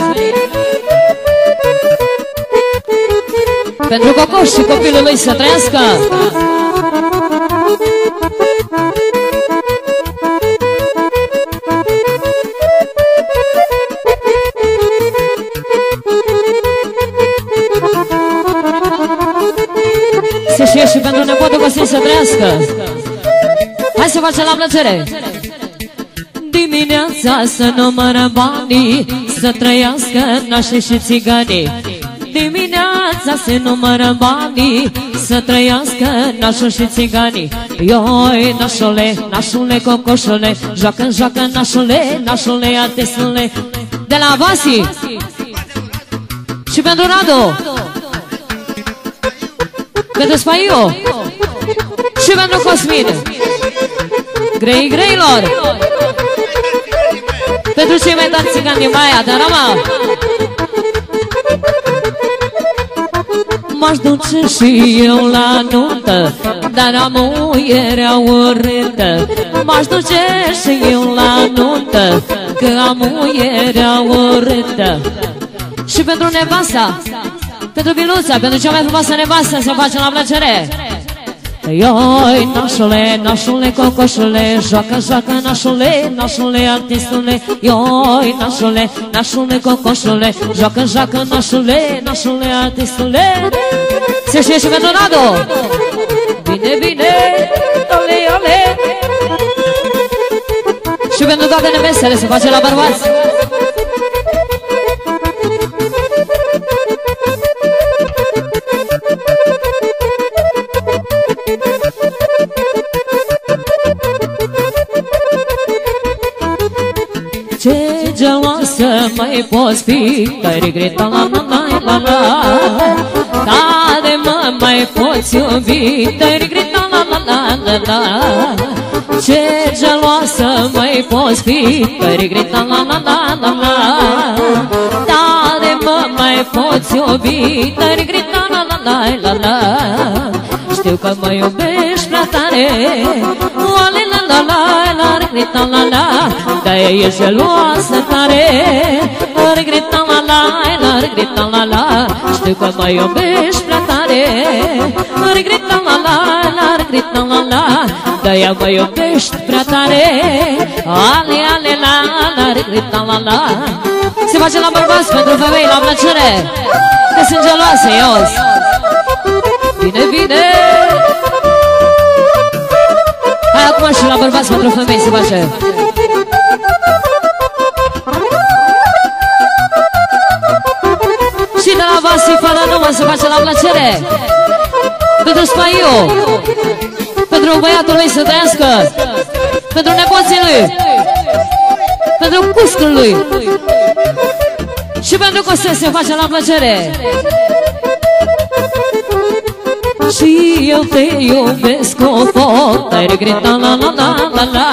Pentru Cocoș și copilul lui să trăiască! Se și și pentru nepotul Costin să trăiască! Hai să facem la plăcere Dimineața să numără banii Să trăiască nașe și țiganii. Dimineața se numără banii Să trăiască nașul și țiganii. Ioi, nașule, nașule, cocoșule Joacă, joacă, nașule, nașule, atesule De la Vasi! Și pentru Radu! Pentru Spaiu Și pentru Cosmin! Grei, greilor Pentru cei mai tari țigani din Baia, dar mă M-aș duce și eu la nuntă Dar am muierea urâtă M-aș duce și eu la nuntă Că am muierea urâtă Și pentru nevasta Pentru biluța, pentru cea mai frumoasă nevastă Se face la plăcere Ioi, nașule, nașule, cocoșule Joacă, joacă, nașule, nașule, artistule. Ioi, nașule, nașule, cocoșule Joacă, joacă, nașule, nașule, artistule. Se știe și pentru Nado Bine, bine, ole, ole. Și pentru toate nevestele se face la bărbați Ce geloasă mai poți fi Că regreta la la la la la Tare mă mai poți iubi Că regreta la la la la la. Ce geloasă mai poți fi Că regreta la la la la la. Tare mă mai poți iubi Că regreta la la la la la. Știu că mă iubești prea tare Oale la la la la regreta la la Dar e geloasă tare. Regreta la la la regreta la la Știu că mă iubești prea tare. Regreta la la la regreta la la Dar ea mă iubești prea tare. Ale ale la la regreta la la Se face la bărbați pentru femei la plăcere. Că sunt geloase, ios la bărbați pentru femei se face. Și de la Vasi fără număr se face la plăcere. Pentru Spaiu Pentru băiatul lui să trăiască. Pentru nepoții lui. Pentru cuscul lui. Și pentru Costel se face la plăcere și eu te iubesc cu foc Te regreta la la la la la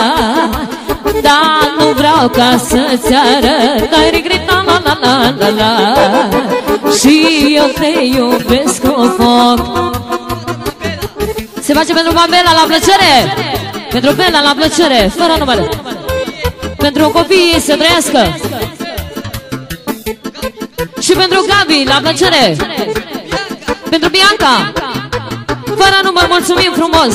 Dar nu vreau ca să-ți arăt. Te regreta la la la la la Și eu te iubesc cu foc Se face pentru Bambela la plăcere. Pentru Bela la plăcere. Fără număr Pentru copiii să trăiască. Și pentru Gabi la plăcere. Pentru Bianca fără număr, mulțumim frumos!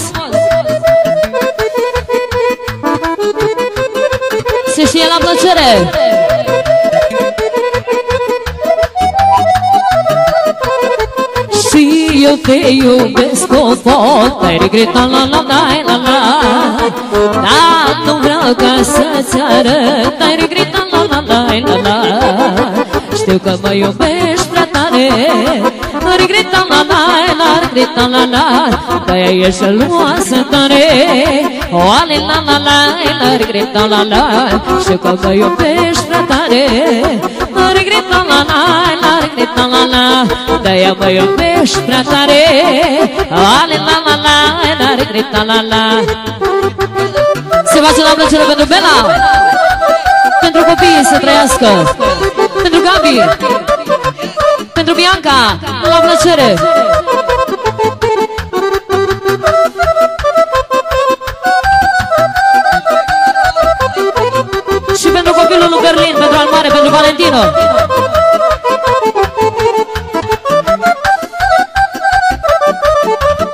Se știe la plăcere! Și eu te iubesc cu foc Te regreta la la la la la Dar nu vreau ca să-ți arăt Te regreta la la la la la Știu că mă iubești prea tare Regreta la la la regreta la la Că ea e geloasă tare Oale la la la la regreta la la Știu că mă iubești prea tare Regreta la la la regreta la la Că ea mă iubești prea tare Oale la la la la regreta la la Se face la plăcere pentru Bela Pentru copiii să trăiască pentru Gabi. Pentru Bianca. La plăcere. Și pentru copilul lui Berlin, pentru al mare, pentru Valentino.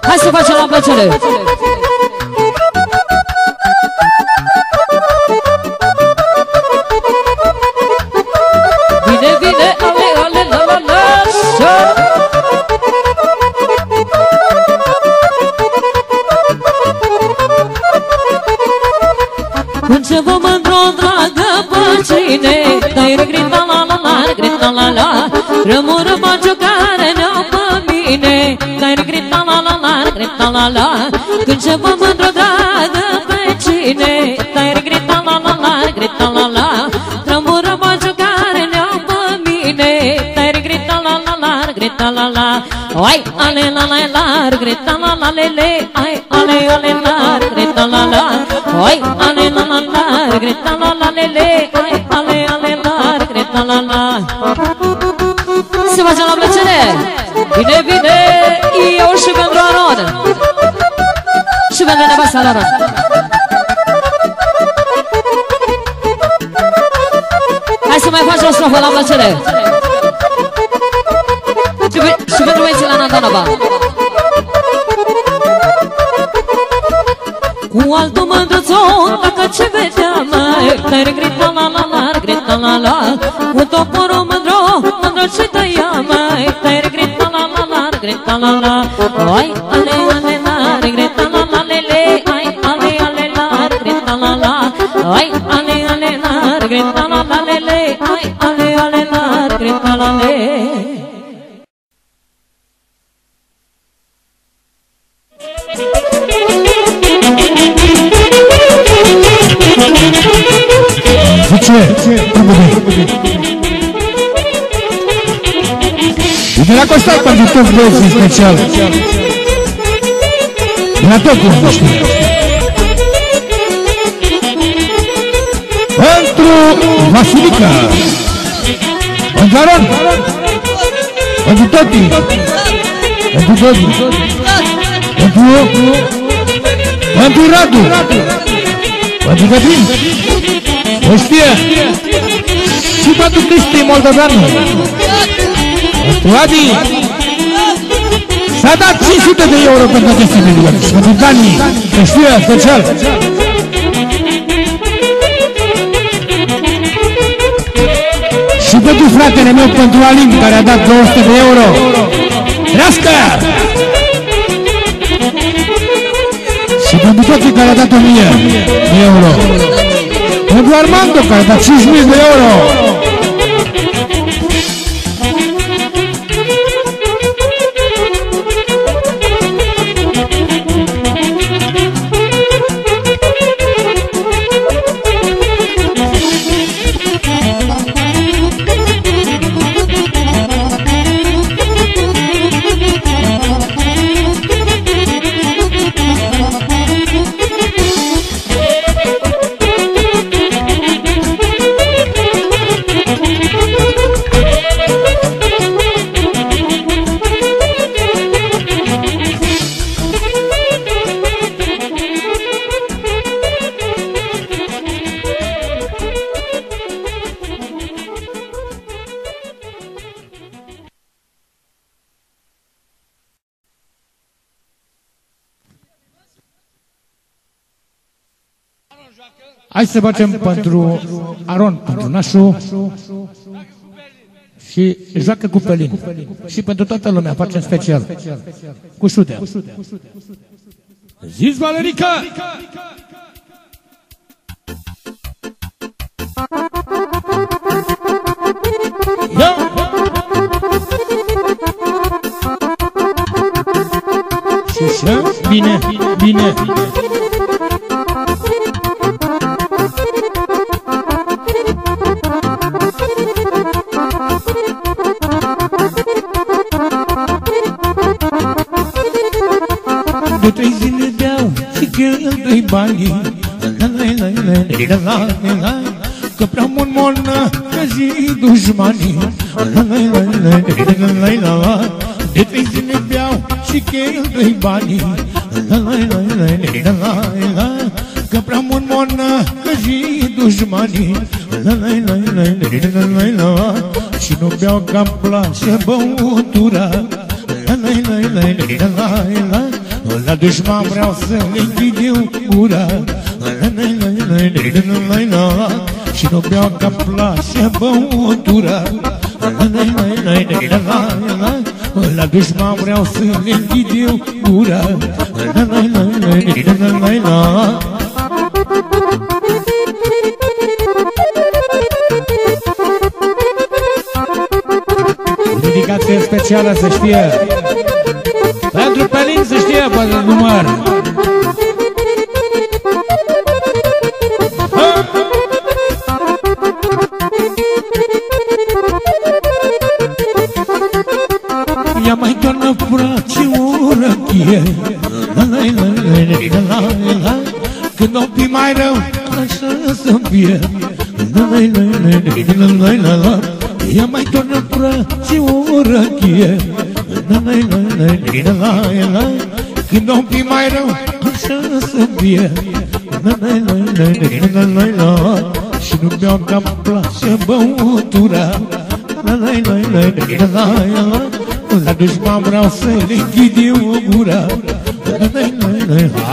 Hai să facem la plăcere. La, regrita, la, la Rămură baciu care ne-au pe mine Dai regrita, la, la, la, regrita, la, la Când se vă mândru, dragă, pe cine Dai regrita, la, la, la, regrita, la, la Rămură baciu care ne-au pe mine Dai regrita, la, la, la, regrita, la, la Ai, ale, la, la, la, regrita, la, la, le, le Ai, ale, ale, la, regrita, la, la Ai, ale, la, la, la, regrita, la, la, le, le Se face la plăcere Bine, bine, eu și pentru Aron Și pentru nevasta la Aron Hai să mai facem o strofă la plăcere. Și, pe- și pentru băieții la Natanova Cu altul mândruțon, dacă ce vedeam mai Te regreta la la la, regreta la la. Cu toporul la, la la Ai, special. De la tot cum știu. Pentru Vasilica. Aron. Pentru Toti. Pentru Toti. Pentru... Pentru Radu. Pentru Cătrin. O știe. Și pentru Cristi Moldoveanu. Pentru Adi. S-a dat 500 de euro pentru aceste milioane. Și pentru Dani. O știe, special. Și pentru fratele meu, pentru Alin, care a dat 200 de euro. Trească! Și pentru toții care a dat 1000 de euro. Pentru Armando, care a dat 5.000 de euro. Hai să facem pentru Aron, pentru Nașu și joacă cu Pelin. Și pentru toată lumea facem special. Cu șutea. Zis Valerica! Ia! Și așa, bine, bine. De trei zile beau și cheltui banii La la la la la la la la Că prea mult monă că zi dușmanii La la la la la la la la De trei zile beau și cheltui banii La la la la la la la Că prea mult monă că zi dușmanii La la la la la la la la Și nu beau cam place băutura. La la la la la la la La dușman vreau să le închid eu gura. Și nu beau ca place băutura. La dușman vreau să le închid eu gura Dedicație specială să știe Pentru Pelin să știe pe număr Ia mai doarnă frații o răchie Când o fi mai rău Așa să fie Ia mai doarnă frații o răchie Când o fi mai rău Așa să fie Și nu beau că-mi place băutura La dușman vreau să le închid eu gura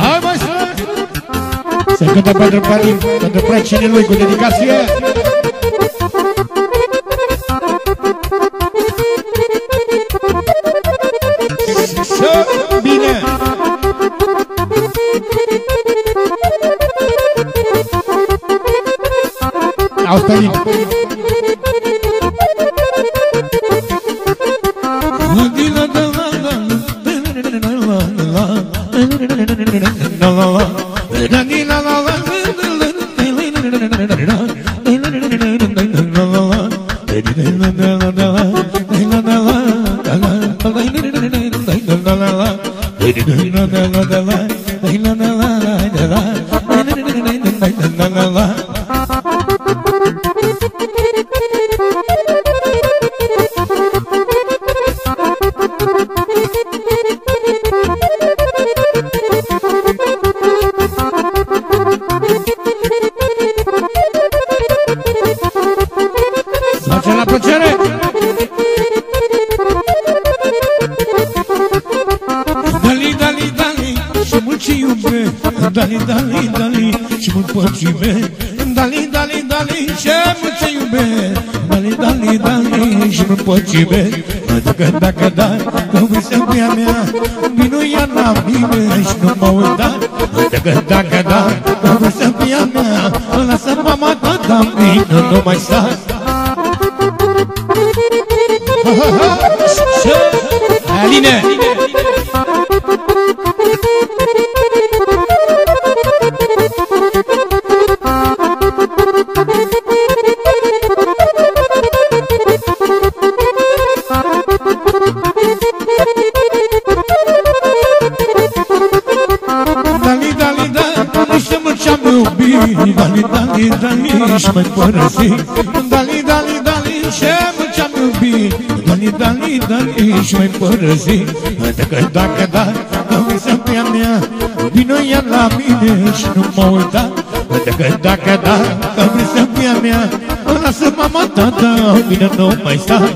Hai mă să Se cântă pentru Parin Pentru precinii lui cu dedicație Auzi Parin Face Și mult pot iube Dali, dali, dali Și mult ce iube Dali, dali, dali Și mult pot iube Dacă, dacă, da Că vrei să fie a mea. Vino iar la mine Și nu mă uita. Dacă, dacă, da Că vrei să fie a mea. Lasă mama ta, da, vină Nu mai sta și mă părăsi Dali, dali, dali, și mă ce-am iubit Dali, dali, dali, și mă părăsi. Dacă, dacă, da, că vrei să fie a mea Vino iar la mine și nu mă uita. Dacă, dacă, da, că vrei să fie a mea Lasă mama, tata, bine nu mai sta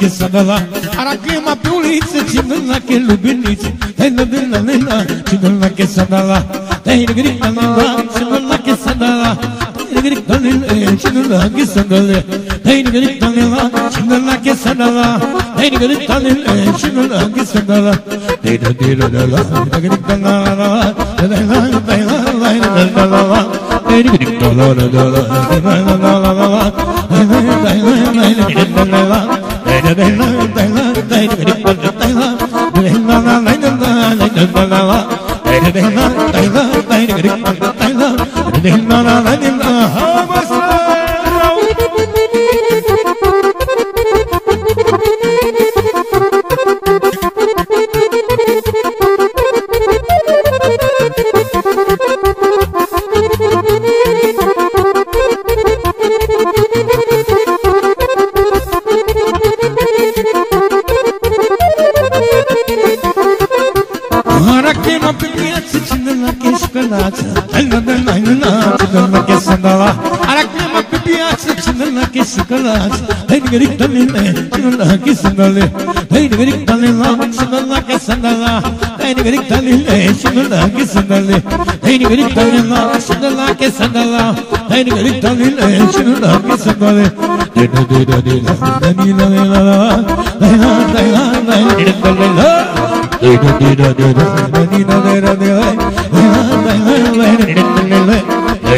che sadala Araclemo pe uliță, cine la che lubeniță Dela, dela, dela, cine la che sadala Dela, grita, la, cine la che sadala Dela, grita, la, cine la che sadala Dela, grita, la, cine la che sadala Dela, grita, la, cine la che sadala Dela, dela, dela, grita, la, la, dela, dela, dela, dela, dela, dela, la la la la călață Hei, nigeric, dalile Cine-l che sandale Hei, nigeric, dalila Cine-l che sandala Hei, nigeric, dalile Cine-l che sandale Hei, nigeric, dalila Cine-l che sandala Hei, nigeric, dalile Cine-l che sandale Dina, dina, dina Dina, dina, dina Dina, dina, dina Dina, dina, dina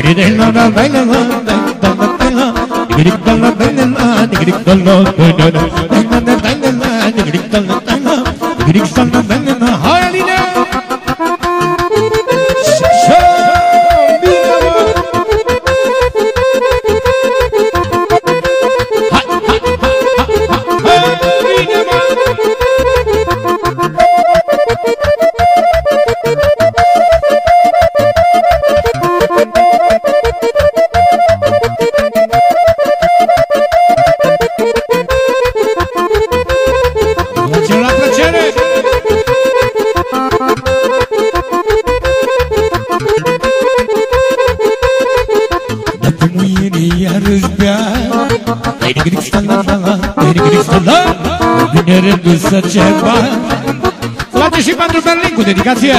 Dina, dina, dina Ce Vine rândul să ceva Face și pentru Berlin cu dedicație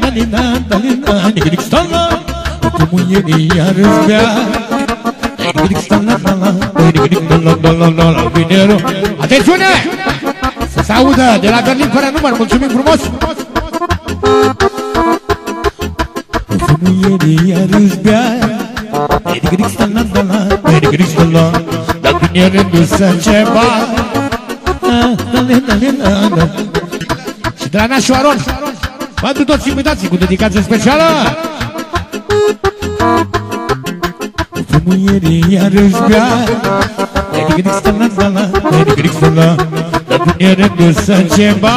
Dalina, dalina, de gric stala Dacă muiere iarăși bea Dai de gric stala la la Dai de gric stala la la la la Vine rândul Atențiune! Să se audă de la Berlin fără număr, mulțumim frumos! O muiere iarăși bea Edi grixtala, dala, edi grixtala Dacă vine rândul să ceva Dale, dale, dale Și de la Nașu Aron Pentru toți invitații cu dedicație specială. O muiere iarăși bea Edi grixtala, dala, edi grixtala Dacă vine rândul să ceva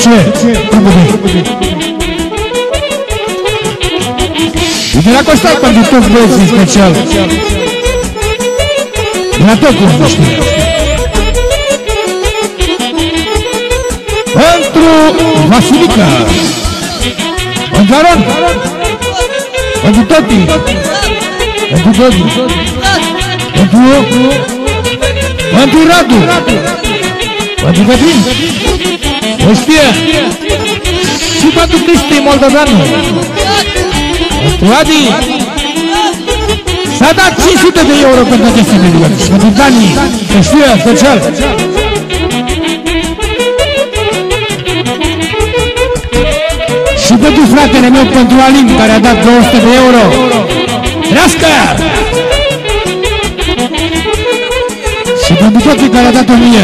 Ce? De la Costa pentru toți băieții special. De la tot cum nu știu. Pentru Vasilica. Pentru Aron. Pentru Toti. Pentru Toti Pentru Pentru Radu. Pentru Cătrin. O știe. Și pentru Cristi Moldovanu Pentru Adi S-a dat 500 de euro pentru aceste milioane Și pentru Dani Să știe special Și pentru fratele meu pentru Alin Care a dat 200 de euro Trească! Și pentru toții care a dat 1000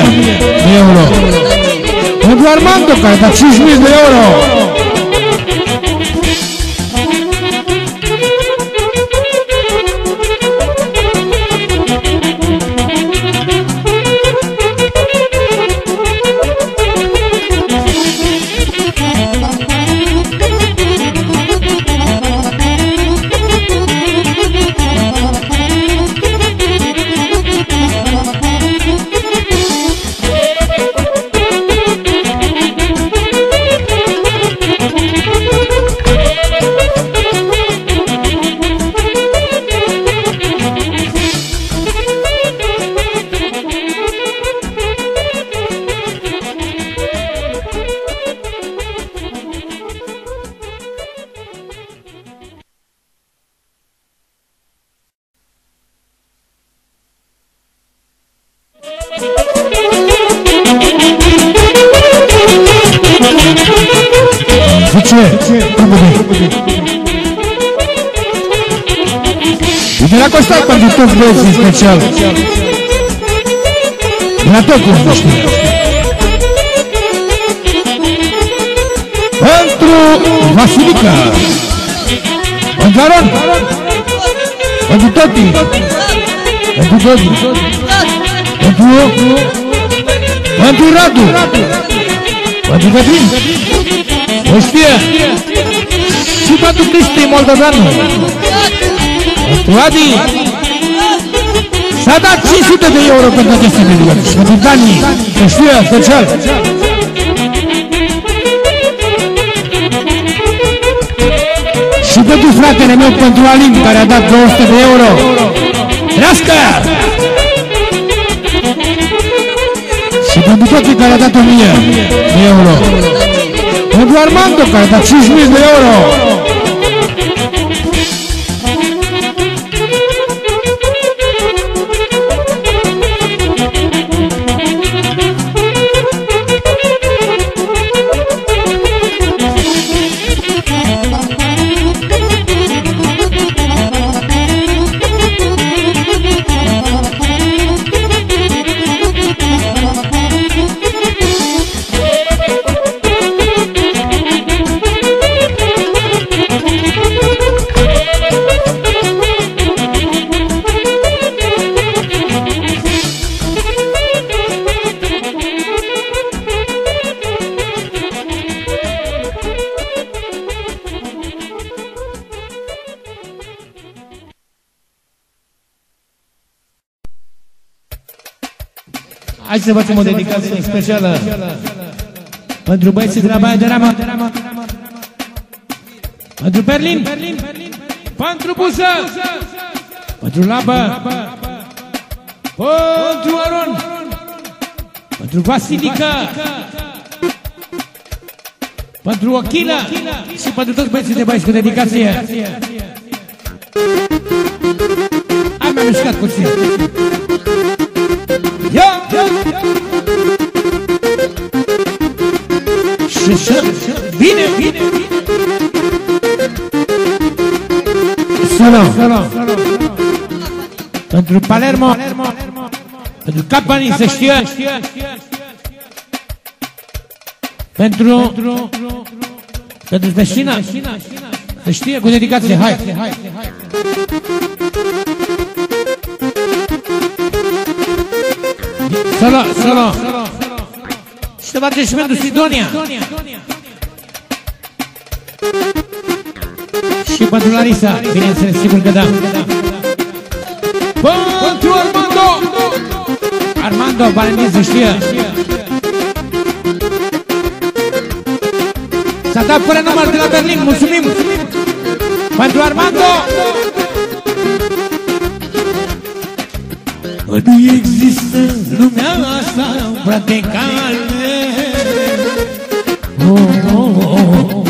de euro pentru Armando, care da 5.000 de euro. Costa pentru toți băieții special De la tot cum nu știu Pentru Vasilica Pentru Aron Pentru Toti Pentru Toti Pentru Pentru Radu Pentru Cătrin o știe Și pentru Cristi Moldovanu Pentru Adi S-a dat 500 de euro pentru aceste milioane. Și pentru Dani, să știe, special. Și pentru fratele meu, pentru Alin, care a dat 200 de euro. Trească! Și pentru toții care a dat 1000 de euro. Pentru Armando, care a dat 5000 de euro. Hai să facem o dedicație specială. Pentru băieții de la Baia de Ramă, pentru Berlin, pentru Buză, pentru Labă, pentru Aron, pentru Vasilică, pentru Ochilă. Și pentru toți băieții de băieți cu dedicație. Hai mai mișcat puțin. Solo. Pentru Palermo, pentru Capani, știe. Pentru... Pentru Veșina, să știe, cu dedicație, hai! Solo, solo. Și te face și pentru Sidonia. Și pentru Larisa, bineînțeles, sigur că da. Pentru Armando! Armando, Valentin să știe. S-a dat fără număr de la Berlin, mulțumim! Pentru Armando! Nu există lumea asta, frate, calme oh, oh, oh.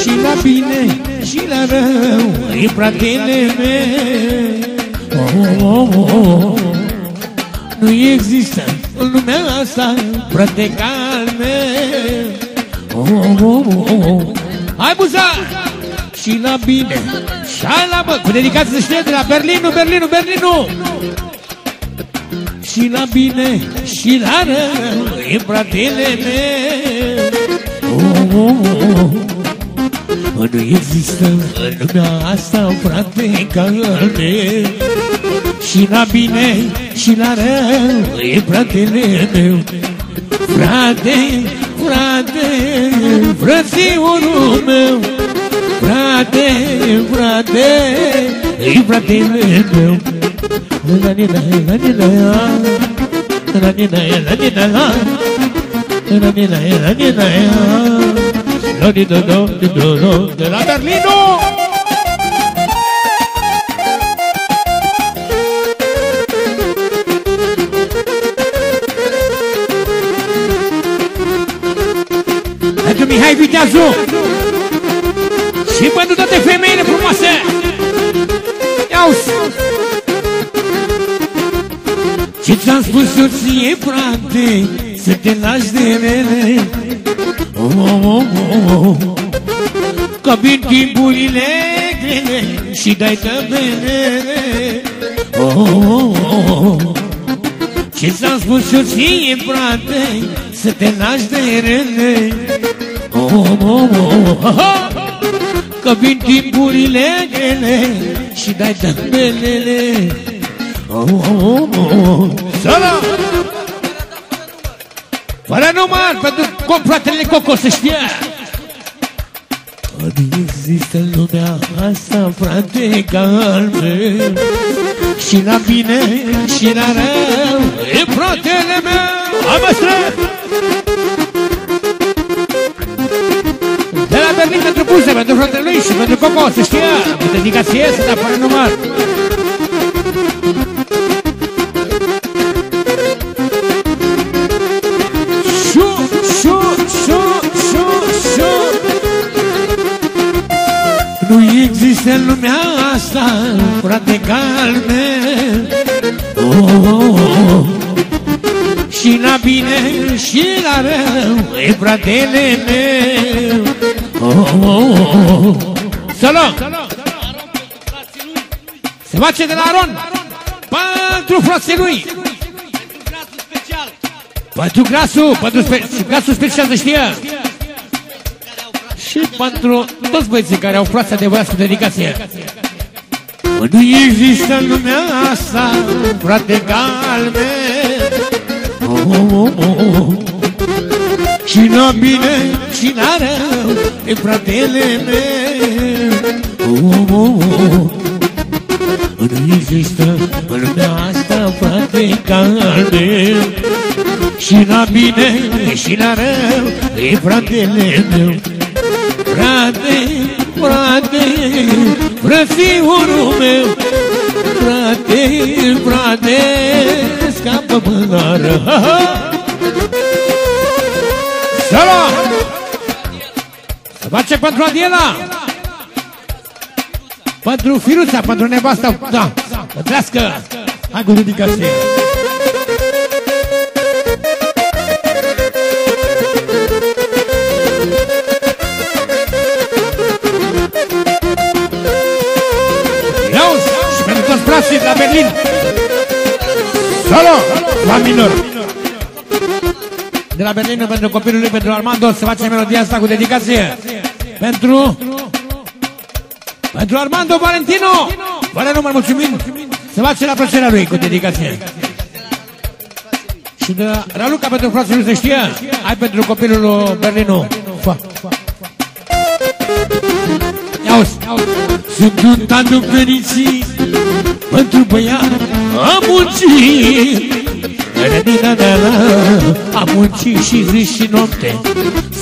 Și la bine și la rău E fratele meu oh, oh, oh, oh. Nu există lumea asta, frate, calme oh, oh, oh, oh. Hai, buza! Și la bine și la bă, cu dedicație să știe de la Berlinu, Berlinu, Berlinu și la bine și la rău e fratele meu. Oh, oh, oh. Nu există în lumea asta frate ca al meu. Și la bine și la rău e fratele meu. Frate, frate, frățiorul meu. Frate, frate, e fratele meu. La ni la la ni la la ni la la ni la la la ni la la ni la la ni do do do do do de la Berlino Pentru Mihai Viteazu. Și pentru toate femeile frumoase. Ia-uzi Ce ți-am spus eu ție, frate Să te lași de mele oh, oh, oh, oh, oh. Că vin timpurile grele Și dai tăbele oh, oh, oh, oh. Ce ți-am spus eu ție, frate Să te lași de rele oh, oh, oh, oh, oh. Că vin timpurile grele Și dai tăbelele Oh, oh, oh. Sala! Fără număr pentru compratele Coco să știe! Nu există în lumea asta, frate, ca al meu Și la bine și la rău E fratele meu Hai măstră! De la Berlin pentru buze, pentru fratele lui și pentru Coco, să știa Cu dedicație să te apare număr există în lumea asta Frate calme oh, oh, oh. Și la bine și la rău E fratele meu oh, oh, oh. Salut! Se face de la Aron Pentru frații lui pentru grasul, pentru spe grasul special să știe. Și pentru toți băieții care au frața de băiați cu dedicație. Nu există în lumea asta, frate calme. Oh, oh, oh, oh. Și la bine și la rău, e fratele meu. Oh, oh, oh. Nu există în lumea asta, frate calme. Și la bine și la rău E fratele meu Frate, frate Frățiorul meu. Frate, frate Scapă mânară. Salut! Se face pentru Adiela! Pentru Firuța, pentru nevasta Da, să Hai cu dedicație frații la Berlin. Solo, la minor. De la Berlin pentru copilul lui, pentru Armando, să face melodia asta cu dedicație. Pentru... Pentru Armando Valentino. Vă număr, mulțumim. Se face la plăcerea lui cu dedicație. Și de la Raluca pentru frații lui se știe. Hai pentru copilul lui Berlinu. Fa. Ia-uzi, Sunt un tandem fericit pentru băiat am muncit. Am muncit și zi și noapte.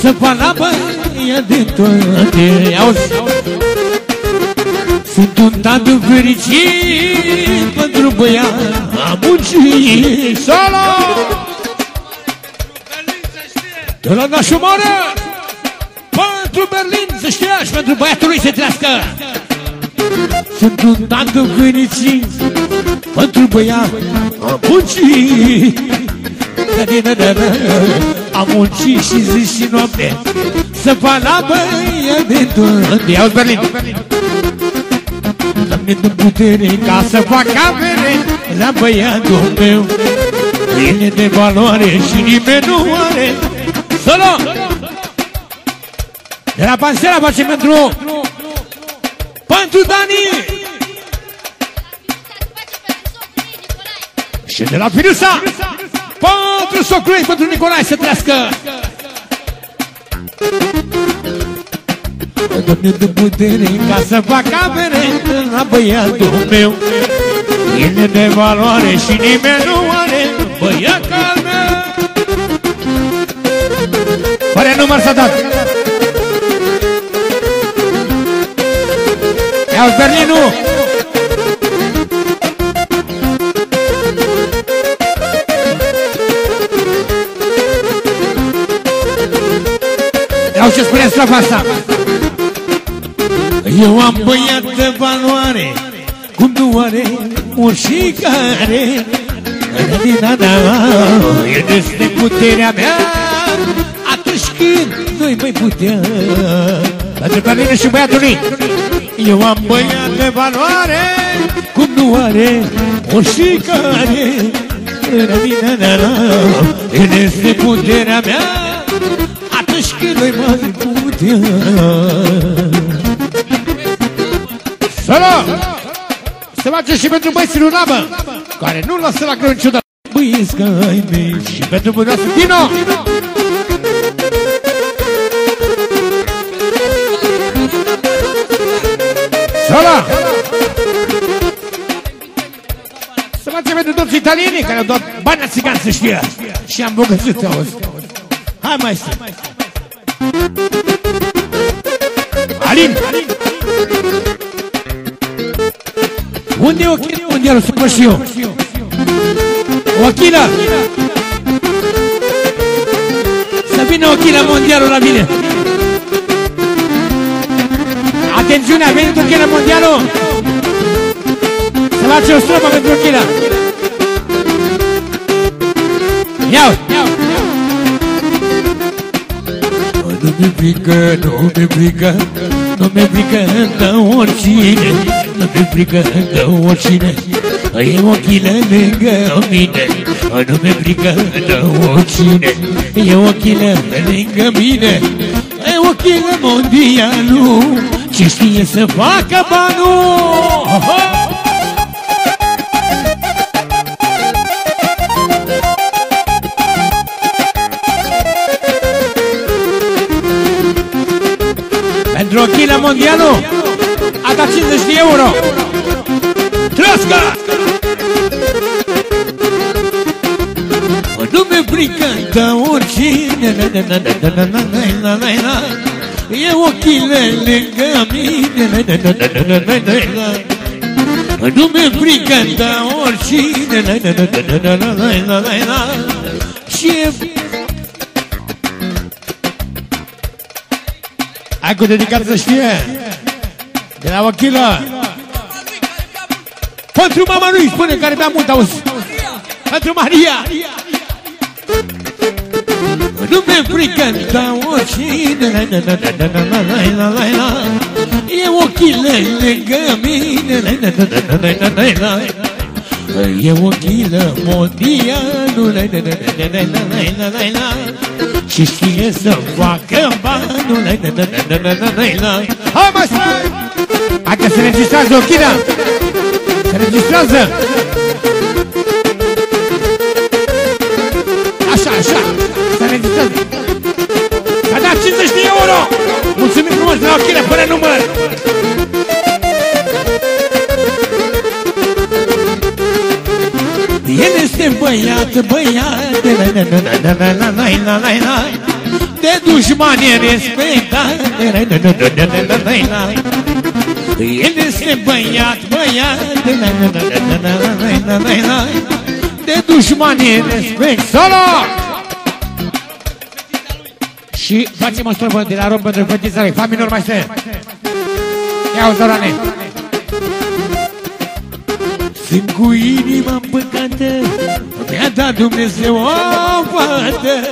Să fac la băiat de toate Auzi Sunt un tată fericit. Pentru băiat Am muncit. Salut! De la nașul mare Pentru Berlin să știa și pentru băiatul lui să trească sunt un tată fericit Pentru băiat am muncit. Am muncit și zi și noapte Să fac la băiat de tot Ia-uzi Berlin Doamne, dă putere ca să fac avere La băiatul meu. El e de valoare și nimeni nu are. Solo! De la Pansera facem pentru pentru Dani! Și de la Firusa! Pentru Socrui, pentru Nicolae să trească! Doamne, de putere ca să fac avere la băiatul meu El e de valoare și nimeni nu are băiat ca meu Fără număr s-a dat Ia-ți Berlinul! Iau ce spune strofa asta. Eu am băiat de valoare Cum nu are mușicare da, da, E despre puterea mea. Atunci când nu-i mai putea Pentru Berlinul și băiatul lui eu am băiat de valoare Cum nu are o șicare El este puterea mea Atunci când noi mai putea Salut! Se face și pentru băieții lui Nabă Care nu lasă la greu niciodată Băieți ca ai mei Și pentru băieții Dino! Dino! Sola! Să facem pentru toți italienii care au dat bani la țigan să știe. Și am bogățit, auzi. Hai, maestru. Alin! Unde e ochilul? Unde e să și eu? Ochila! Să vină ochila mondialul la mine! Atențiune, a venit ochila mondialul! Să face o strofă pentru ochila! Iau! Nu mi frică, nu mi frică Nu mi frică de oricine Nu mi frică de oricine E ochile lângă mine Nu mi frică de oricine E ochile lângă mine E ochile mondialul Ce știe să facă banul Pentru Ochila Mondialu a dat 50 de euro. Trăscă! Nu mi-e frică de oricine E ochile lângă mine. Nu mi-e frică de oricine Și Hai cu dedicat să știe De la Ochilă Pentru mama lui spune care bea mult auzi Pentru Maria Nu mi-e frică Da oricine E ochile lângă mine E ochilă mondialul și știe să facă banul Hai mă stai! Hai că se registrează ochina Se registrează Așa, așa Se registrează euro Mulțumim frumos de la ochina fără număr El este băiat, băiat De dușmani respectat El este băiat, băiat De dușmani respect Solo! Și facem o strofă de la rom pentru fetița lui Fa minor, maestre. Ia o zorane sunt cu inima împăcată Mi-a dat Dumnezeu o fată.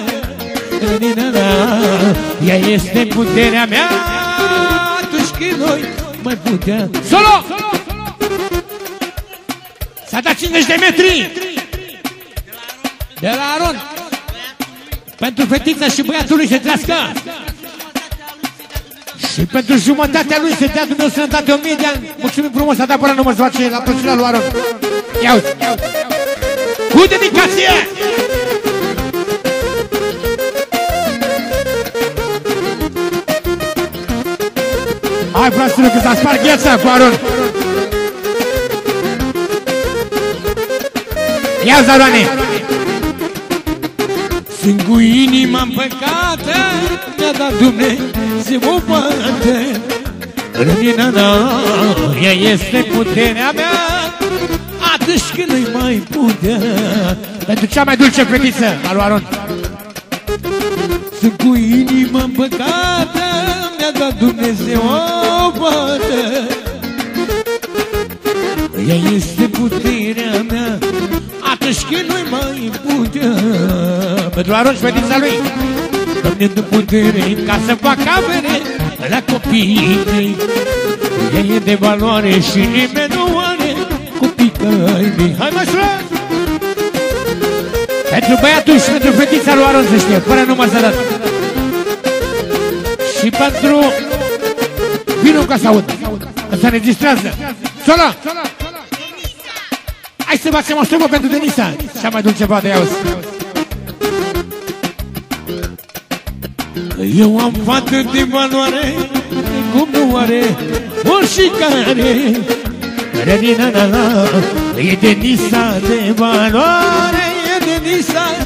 Ea este puterea mea. Atunci când noi mai putea Solo! S-a dat 50 de metri! De la Aron Pentru fetița și băiatul lui se trească și pentru jumătatea lui se dea Dumnezeu sănătate o mie de ani. Mulțumim frumos, a dat până număr să face la plăcerea lui Aron. Ia uite, ia uite. Cu dedicație! Hai, fraților, că s-a spart gheața cu Aron. Ia, Zaroane! Sunt cu inima împăcată Mi-a dat Dumnezeu o poate Rămina da, ea este puterea mea Atunci când nu-i mai putea Pentru cea mai dulce fetiță al lui Aron Sunt cu inima împăcată Mi-a dat Dumnezeu o poate Ea este puterea mea atunci când nu-i mai putea Pentru Aron și fetița lui Doamne, de putere ca să fac avere La copiii mei. Ea e de valoare și nimeni nu are Copii ca ai mei. Hai mă frate! Pentru băiatul și pentru fetița lui Aron să știe Fără număr să dat Și pentru Vinul ca să aud. Să se înregistrează Sola! Hai să facem o străbă pentru Denisa. Cea mai dulce vadă, ia Eu am fată de valoare Cum nu are și care Rărina, e de nisa de valoare E de nisa